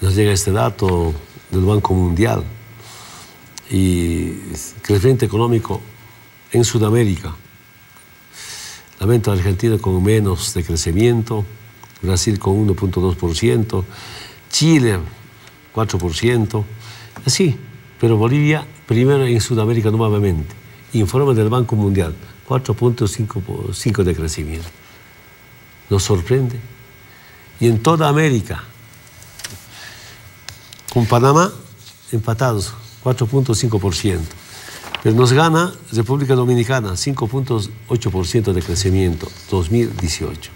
nos llega este dato del Banco Mundial y crecimiento económico en Sudamérica. La venta de Argentina con menos de crecimiento, Brasil con 1.2%, Chile 4%, así, pero Bolivia primero en Sudamérica nuevamente. Informe del Banco Mundial, 4.5% de crecimiento. Nos sorprende, y en toda América. Con Panamá empatados, 4.5%. Pero nos gana República Dominicana, 5.8% de crecimiento, 2018.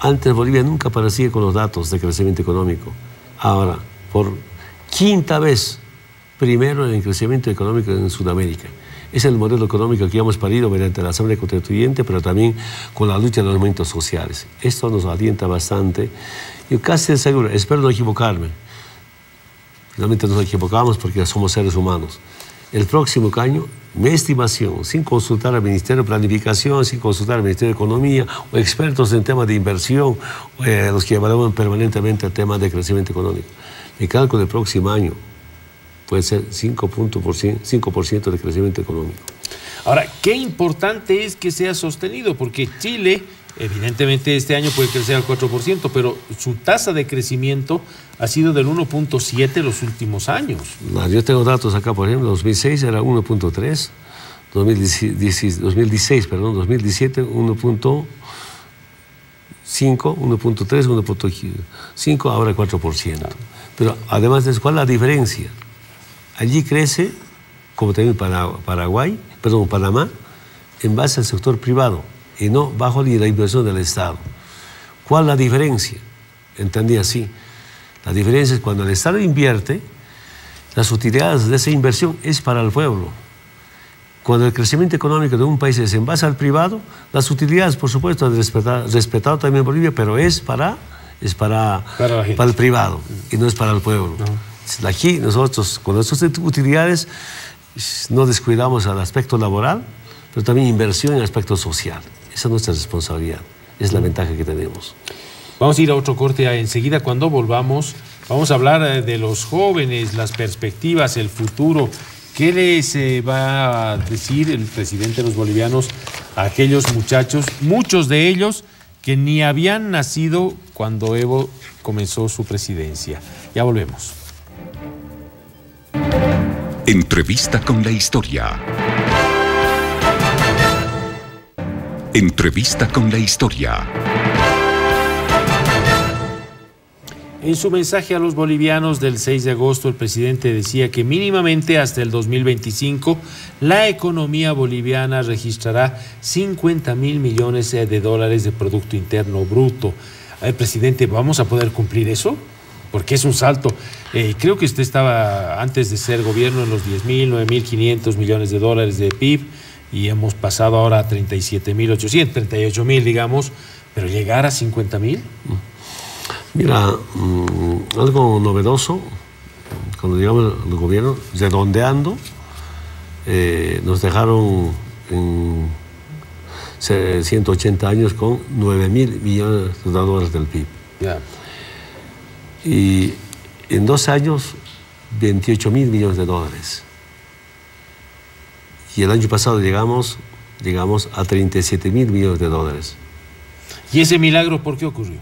Antes Bolivia nunca aparecía con los datos de crecimiento económico. Ahora, por quinta vez, primero en el crecimiento económico en Sudamérica. Es el modelo económico que hemos parido mediante la Asamblea Constituyente, pero también con la lucha de los movimientos sociales. Esto nos alienta bastante. Yo casi seguro, espero no equivocarme. Finalmente nos equivocamos porque somos seres humanos. El próximo año, mi estimación, sin consultar al Ministerio de Planificación, sin consultar al Ministerio de Economía o expertos en temas de inversión, eh, los que evalúan permanentemente el tema de crecimiento económico, mi cálculo del próximo año puede ser 5%, de crecimiento económico. Ahora, qué importante es que sea sostenido, porque Chile, evidentemente este año puede crecer al 4%, pero su tasa de crecimiento ha sido del 1.7 los últimos años. yo tengo datos acá, por ejemplo, 2006 era 1.3, 2016, 2016, perdón, 2017 1.5, 1.3, 1.5, ahora 4%. Pero además de eso, ¿cuál es la diferencia? Allí crece, como también Paraguay, perdón, Panamá, en base al sector privado y no bajo la inversión del Estado. ¿Cuál es la diferencia? Entendí así. La diferencia es cuando el Estado invierte, las utilidades de esa inversión es para el pueblo. Cuando el crecimiento económico de un país es en base al privado, las utilidades, por supuesto, han respetado, también en Bolivia, pero es para, es para, para, el privado y no es para el pueblo. Aquí nosotros, con nuestras utilidades, no descuidamos al aspecto laboral, pero también inversión en el aspecto social. Esa es nuestra responsabilidad, es la ventaja que tenemos. Vamos a ir a otro corte enseguida. Cuando volvamos, vamos a hablar eh, de los jóvenes, las perspectivas, el futuro. ¿Qué les eh, va a decir el presidente de los bolivianos a aquellos muchachos, muchos de ellos que ni habían nacido cuando Evo comenzó su presidencia? Ya volvemos. Entrevista con la historia. Entrevista con la historia. En su mensaje a los bolivianos del 6 de agosto, el presidente decía que mínimamente hasta el 2025 la economía boliviana registrará 50 mil millones de dólares de Producto Interno Bruto. Presidente, ¿vamos a poder cumplir eso? porque es un salto. Eh, creo que usted estaba antes de ser gobierno en los 10 mil, 9 mil 500 millones de dólares de PIB y hemos pasado ahora a 37 mil 800, 38 mil, digamos, pero llegar a 50 mil. Mira, mm, algo novedoso, cuando llegamos al gobierno, redondeando, eh, nos dejaron en 180 años con 9 mil millones de dólares del PIB. Y en dos años, 28 mil millones de dólares. Y el año pasado llegamos, llegamos a 37 mil millones de dólares. ¿Y ese milagro por qué ocurrió?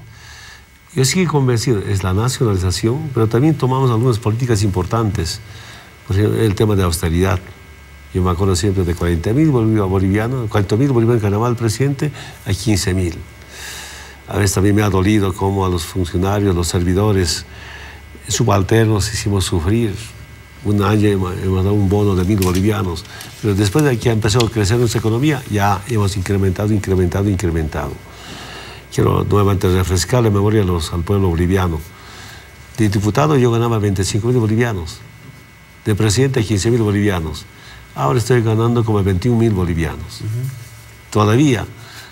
Yo sigo convencido, es la nacionalización, pero también tomamos algunas políticas importantes. Por ejemplo, el tema de austeridad. Yo me acuerdo siempre de 40 mil bolivianos, 40 mil bolivianos que ganaba el presidente a 15 mil. A veces también me ha dolido cómo a los funcionarios, los servidores subalternos hicimos sufrir. Un año hemos dado un bono de mil bolivianos, pero después de que empezó a crecer nuestra economía, ya hemos incrementado, incrementado, incrementado. Quiero nuevamente refrescar la memoria al pueblo boliviano. De diputado yo ganaba 25 mil bolivianos, de presidente 15 mil bolivianos. Ahora estoy ganando como 21 mil bolivianos. Todavía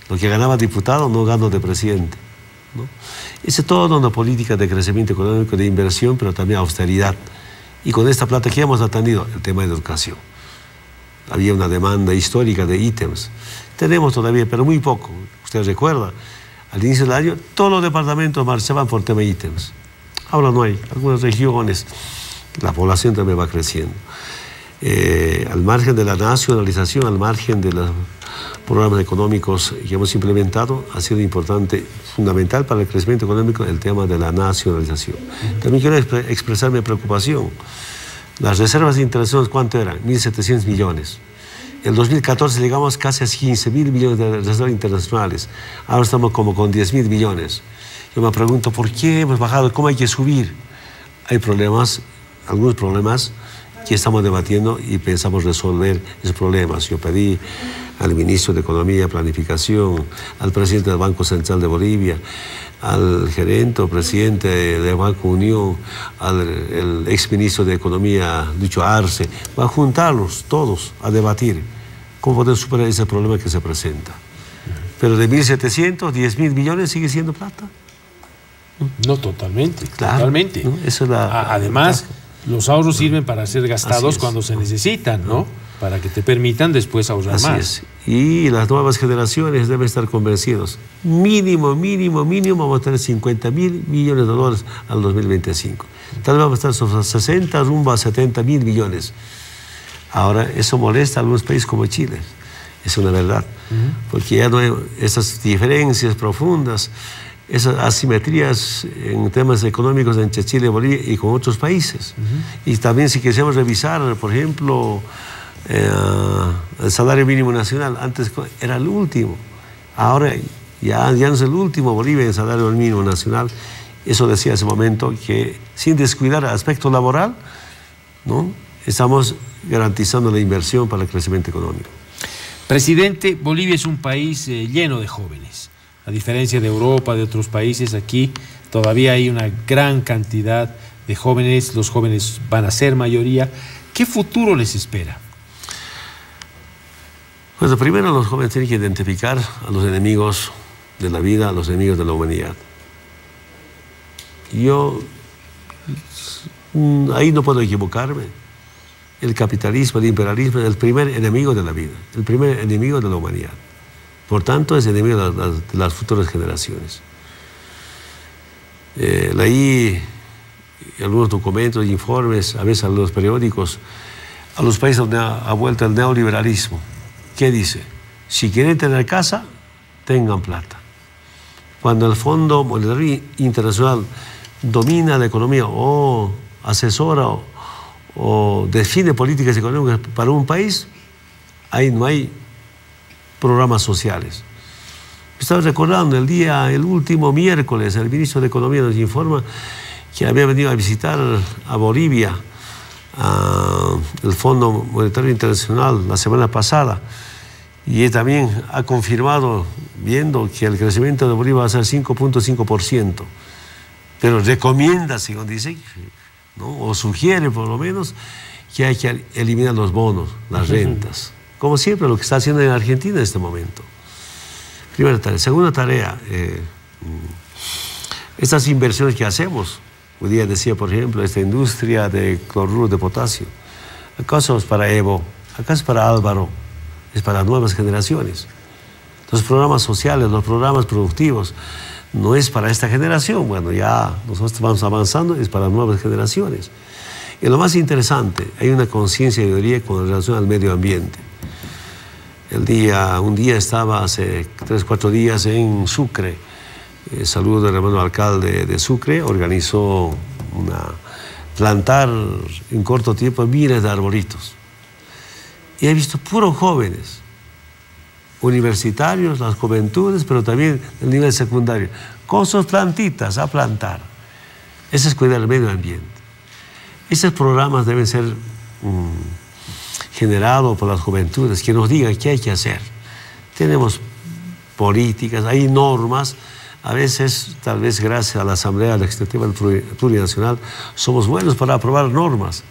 lo que ganaba diputado no gano de presidente. ¿no? Es toda una política de crecimiento económico, de inversión, pero también austeridad. Y con esta plata que hemos atendido, el tema de educación. Había una demanda histórica de ítems. Tenemos todavía, pero muy poco. Usted recuerda, al inicio del año todos los departamentos marchaban por tema de ítems. Ahora no hay. Algunas regiones, la población también va creciendo. Eh, al margen de la nacionalización, al margen de los programas económicos que hemos implementado, ha sido importante, fundamental para el crecimiento económico el tema de la nacionalización. También quiero expresar mi preocupación. Las reservas internacionales, ¿cuánto eran? 1.700 millones. En 2014 llegamos casi a 15 mil millones de reservas internacionales. Ahora estamos como con 10 mil millones. Yo me pregunto, ¿por qué hemos bajado? ¿Cómo hay que subir? Hay problemas, algunos problemas que estamos debatiendo y pensamos resolver esos problemas. Yo pedí al ministro de Economía y Planificación, al presidente del Banco Central de Bolivia, al gerente o presidente del Banco Unión, al ex exministro de Economía, Lucho Arce, va a juntarlos todos a debatir cómo poder superar ese problema que se presenta. Pero de 1.700, 10.000 millones sigue siendo plata. No, totalmente, totalmente. Eso es la, Además, los ahorros sirven para ser gastados cuando se necesitan, ¿no? Para que te permitan después ahorrar Así más. Es. Y las nuevas generaciones deben estar convencidos. Mínimo, mínimo, mínimo vamos a tener 50 mil millones de dólares al 2025. Tal vez vamos a estar sobre 60 rumbo a 70 mil millones. Ahora, eso molesta a algunos países como Chile. Es una verdad. Porque ya no hay esas diferencias profundas esas asimetrías en temas económicos entre Chile y Bolivia y con otros países. Y también si quisiéramos revisar, por ejemplo, eh, el salario mínimo nacional, antes era el último, ahora ya, no es el último Bolivia en salario mínimo nacional. Eso decía ese momento que sin descuidar el aspecto laboral, ¿no? estamos garantizando la inversión para el crecimiento económico. Presidente, Bolivia es un país eh, lleno de jóvenes. A diferencia de Europa, de otros países, aquí todavía hay una gran cantidad de jóvenes, los jóvenes van a ser mayoría. ¿Qué futuro les espera? Pues primero los jóvenes tienen que identificar a los enemigos de la vida, a los enemigos de la humanidad. Yo mm, ahí no puedo equivocarme. El capitalismo, el imperialismo es el primer enemigo de la vida, el primer enemigo de la humanidad. Por tanto, es enemigo de las, futuras generaciones. Eh, leí algunos documentos, informes, a veces a los periódicos, a los países donde ha, vuelto el neoliberalismo. ¿Qué dice? Si quieren tener casa, tengan plata. Cuando el Fondo Monetario Internacional domina la economía o asesora o, o define políticas económicas para un país, ahí no hay programas sociales. Estaba recordando el día, el último miércoles, el ministro de Economía nos informa que había venido a visitar a Bolivia el Fondo Monetario Internacional la semana pasada y también ha confirmado, viendo que el crecimiento de Bolivia va a ser 5.5%, pero recomienda, según dice, ¿no? o sugiere por lo menos, que hay que eliminar los bonos, las rentas como siempre lo que está haciendo en Argentina en este momento. Primera tarea. Segunda tarea, eh, mm, estas inversiones que hacemos, hoy día decía, por ejemplo, esta industria de cloruro de potasio, ¿acaso es para Evo? ¿Acaso es para Álvaro? Es para nuevas generaciones. Los programas sociales, los programas productivos, no es para esta generación, bueno, ya nosotros vamos avanzando, es para nuevas generaciones. Y lo más interesante, hay una conciencia, yo diría, con relación al medio ambiente. El día, un día estaba hace tres, cuatro días en Sucre. Eh, saludo del hermano alcalde de Sucre, organizó una, plantar en corto tiempo miles de arbolitos. Y he visto puros jóvenes, universitarios, las juventudes, pero también del nivel secundario, con sus plantitas a plantar. Ese es cuidar el medio ambiente. Esos programas deben ser generado por las juventudes, que nos digan qué hay que hacer. Tenemos políticas, hay normas, a veces, tal vez gracias a la Asamblea Legislativa Plurinacional, somos buenos para aprobar normas.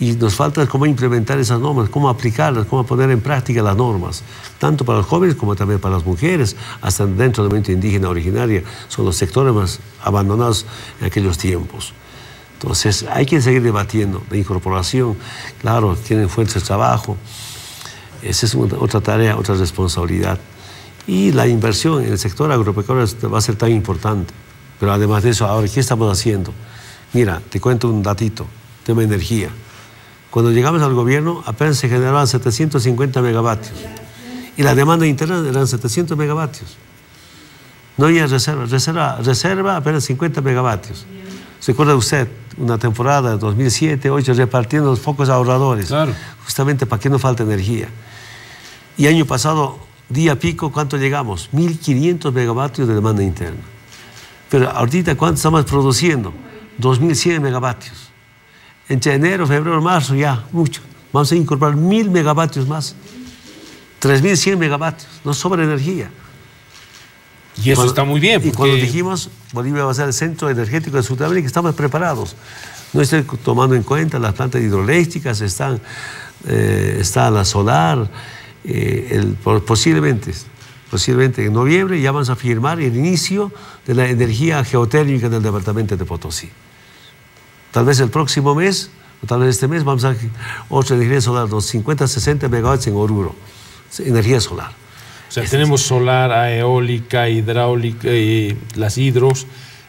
Y nos falta cómo implementar esas normas, cómo aplicarlas, cómo poner en práctica las normas, tanto para los jóvenes como también para las mujeres, hasta dentro del movimiento indígena originaria, son los sectores más abandonados en aquellos tiempos. Entonces hay que seguir debatiendo la incorporación, claro, tienen fuentes de trabajo, esa es otra tarea, otra responsabilidad. Y la inversión en el sector agropecuario va a ser tan importante. Pero además de eso, ahora, ¿qué estamos haciendo? Mira, te cuento un datito, tema de energía. Cuando llegamos al gobierno, apenas se generaban 750 megavatios. Y la demanda interna eran 700 megavatios. No había reserva, reserva, reserva apenas 50 megavatios. ¿Se acuerda usted? Una temporada de 2007, 2008, repartiendo los focos ahorradores. Claro. Justamente para que no falte energía. Y año pasado, día pico, ¿cuánto llegamos? 1.500 megavatios de demanda interna. Pero ahorita, ¿cuánto estamos produciendo? 2.100 megavatios. Entre enero, febrero, marzo, ya, mucho. Vamos a incorporar 1.000 megavatios más. 3.100 megavatios. No sobra energía. Y eso está muy bien. Y cuando dijimos Bolivia va a ser el centro energético de Sudamérica, estamos preparados. No estoy tomando en cuenta las plantas hidroeléctricas, están, eh, está la solar, eh, el, posiblemente, posiblemente en noviembre ya vamos a firmar el inicio de la energía geotérmica del departamento de Potosí. Tal vez el próximo mes, o tal vez este mes, vamos a otra energía solar, los 50, 60 megawatts en Oruro, energía solar. O sea, tenemos solar, eólica, hidráulica, eh, las hidros,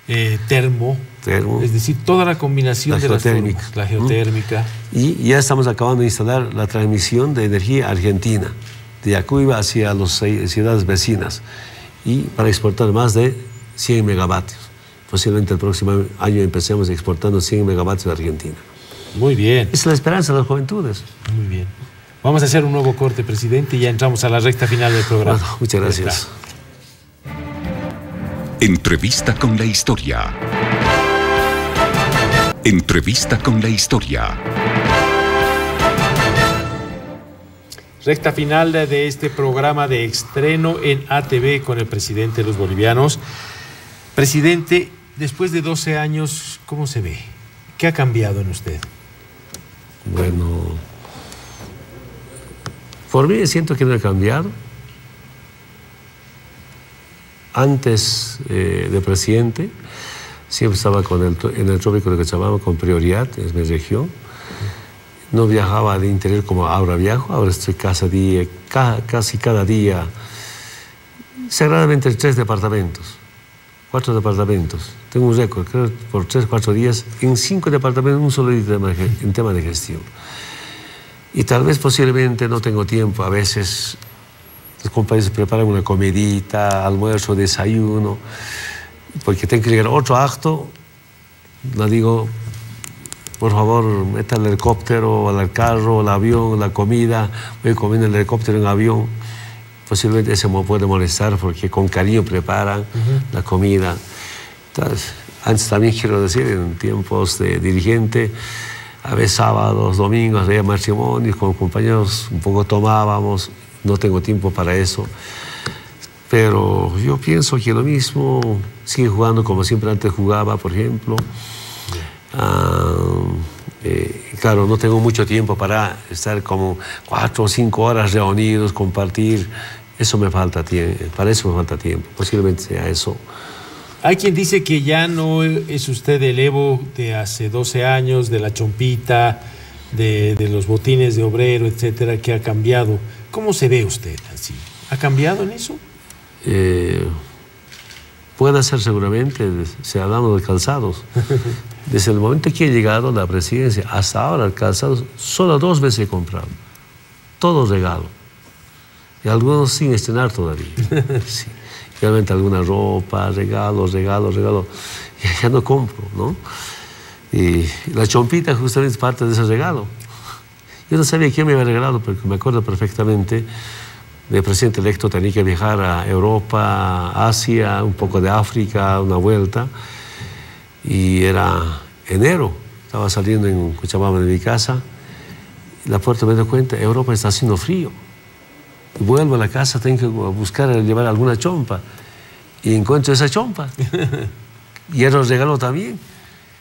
eh, termo, termo, es decir, toda la combinación de geotérmica. las la geotérmica. Y ya estamos acabando de instalar la transmisión de energía argentina, de Acuiba hacia las ciudades vecinas, y para exportar más de 100 megavatios. Posiblemente el próximo año empecemos exportando 100 megavatios de Argentina. Muy bien. Es la esperanza de las juventudes. Muy bien. Vamos a hacer un nuevo corte, presidente, y ya entramos a la recta final del programa. muchas gracias. Entrevista con la historia. Entrevista con la historia. Recta final de este programa de estreno en ATV con el presidente de los bolivianos. Presidente, después de 12 años, ¿cómo se ve? ¿Qué ha cambiado en usted? Bueno, por mí siento que no he cambiado. Antes eh, de presidente, siempre estaba con el, en el trópico de Cochabamba con prioridad, es mi región. No viajaba de interior como ahora viajo, ahora estoy casi, día, casi cada día, sagradamente en tres departamentos, cuatro departamentos. Tengo un récord, creo, por tres, cuatro días, en cinco departamentos, un solo día en tema de gestión. Y tal vez posiblemente no tengo tiempo, a veces los compañeros preparan una comidita, almuerzo, desayuno, porque tengo que llegar a otro acto, le digo, por favor, meta el helicóptero, el carro, el avión, la comida, voy comiendo el helicóptero en avión, posiblemente se me puede molestar porque con cariño preparan la comida. Entonces, antes también quiero decir, en tiempos de dirigente, a veces sábados, domingos, de matrimonios con compañeros, un poco tomábamos, no tengo tiempo para eso. Pero yo pienso que lo mismo, sigue jugando como siempre antes jugaba, por ejemplo. Ah, eh, claro, no tengo mucho tiempo para estar como cuatro o cinco horas reunidos, compartir. Eso me falta tiempo, para eso me falta tiempo. Posiblemente sea eso. Hay quien dice que ya no es usted el Evo de hace 12 años, de la chompita, de, los botines de obrero, etcétera, que ha cambiado. ¿Cómo se ve usted así? ¿Ha cambiado en eso? Eh, puede ser seguramente, se ha dado de calzados. Desde el momento que he llegado a la presidencia hasta ahora, el calzado solo dos veces he comprado. Todo regalo. Y algunos sin estrenar todavía. Sí realmente alguna ropa, regalos, regalos, regalos, ya, no compro, ¿no? Y la chompita justamente es parte de ese regalo. Yo no sabía quién me había regalado, pero me acuerdo perfectamente del presidente electo tenía que viajar a Europa, Asia, un poco de África, una vuelta, y era enero, estaba saliendo en Cochabamba de mi casa, y la puerta me doy cuenta, Europa está haciendo frío vuelvo a la casa, tengo que buscar, llevar alguna chompa. Y encuentro esa chompa. y él los regaló también.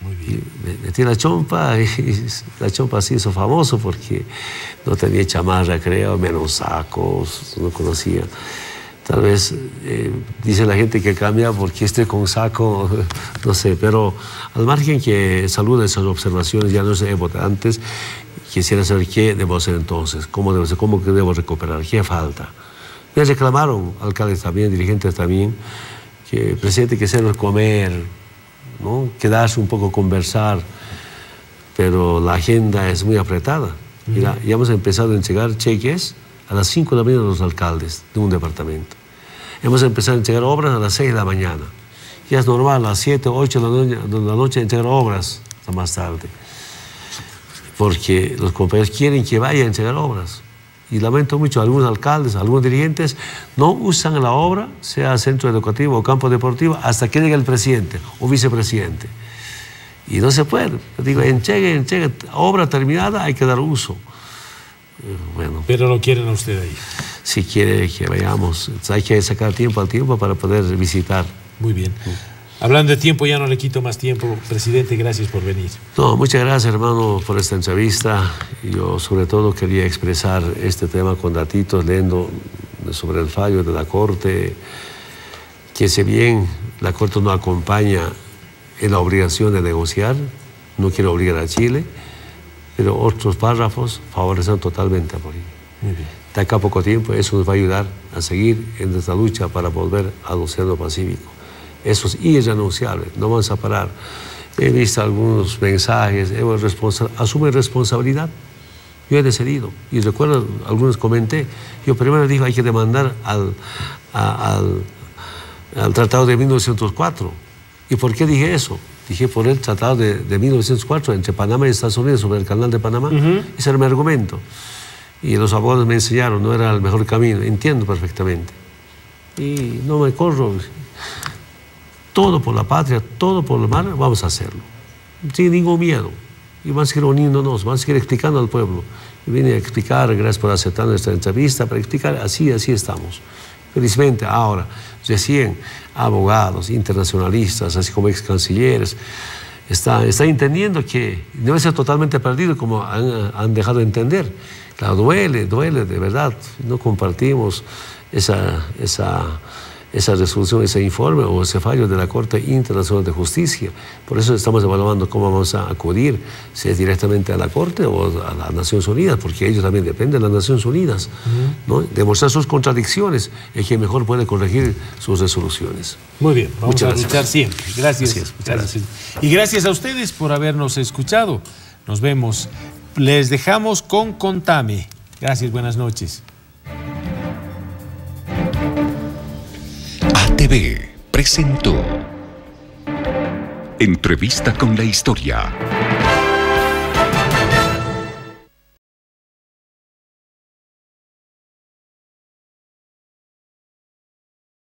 Muy bien. metí la chompa y la chompa se hizo famoso porque no tenía chamarra, creo, menos sacos, no conocía. Tal vez eh, dice la gente que cambia porque esté con saco, no sé, pero al margen que saluda esas observaciones, ya no sé, antes Quisiera saber qué debo hacer entonces, cómo debo, cómo debo recuperar, qué falta. Me reclamaron alcaldes también, dirigentes también, que presidente quisiera comer, ¿no? quedarse un poco, conversar, pero la agenda es muy apretada. Mira, ya hemos empezado a entregar cheques a las 5 de la mañana a los alcaldes de un departamento. Hemos empezado a entregar obras a las 6 de la mañana. Ya es normal, a las 7, 8 de la noche, entregar obras hasta más tarde porque los compañeros quieren que vaya a entregar obras. Y lamento mucho, algunos alcaldes, algunos dirigentes no usan la obra, sea centro educativo o campo deportivo, hasta que llegue el presidente o vicepresidente. Y no se puede. digo, enchegue, enchegue, obra terminada, hay que dar uso. Eh, bueno. Pero lo quieren a usted ahí. Si quiere que vayamos, hay que sacar tiempo al tiempo para poder visitar. Muy bien. Hablando de tiempo, ya no le quito más tiempo. Presidente, gracias por venir. No, muchas gracias, hermano, por esta entrevista. Yo, sobre todo, quería expresar este tema con datitos, leyendo sobre el fallo de la Corte, que si bien la Corte no acompaña en la obligación de negociar, no quiere obligar a Chile, pero otros párrafos favorecen totalmente a Bolivia. De acá a poco tiempo eso nos va a ayudar a seguir en esta lucha para volver al Océano Pacífico. Eso es irrenunciable, no vamos a parar. He visto algunos mensajes, asume responsabilidad. Yo he decidido, y recuerdo, algunos comenté, yo primero dije hay que demandar al, al, al Tratado de 1904 ¿Y por qué dije eso? Dije por el tratado de, 1904 entre Panamá y Estados Unidos sobre el canal de Panamá. Ese era mi argumento. Y los abogados me enseñaron, no era el mejor camino. Entiendo perfectamente. Y no me corro. Todo por la patria, todo por el mar, vamos a hacerlo. Sin ningún miedo. Y vamos a seguir uniéndonos, vamos a seguir explicando al pueblo. Y vine a explicar, gracias por aceptar nuestra entrevista, para explicar, así, así estamos. Felizmente ahora, recién abogados, internacionalistas, así como ex cancilleres, están está entendiendo que debe ser totalmente perdido como han, han dejado de entender. Claro, duele, duele, de verdad. No compartimos esa, esa esa resolución, ese informe o ese fallo de la Corte Internacional de Justicia. Por eso estamos evaluando cómo vamos a acudir, si es directamente a la Corte o a las Naciones Unidas, porque ellos también dependen de las Naciones Unidas. ¿no? Demostrar sus contradicciones es quien mejor puede corregir sus resoluciones. Muy bien, vamos a luchar siempre. Gracias. gracias. Y gracias a ustedes por habernos escuchado. Nos vemos. Les dejamos con Contame. Gracias, buenas noches. TV presentó Entrevista con la Historia.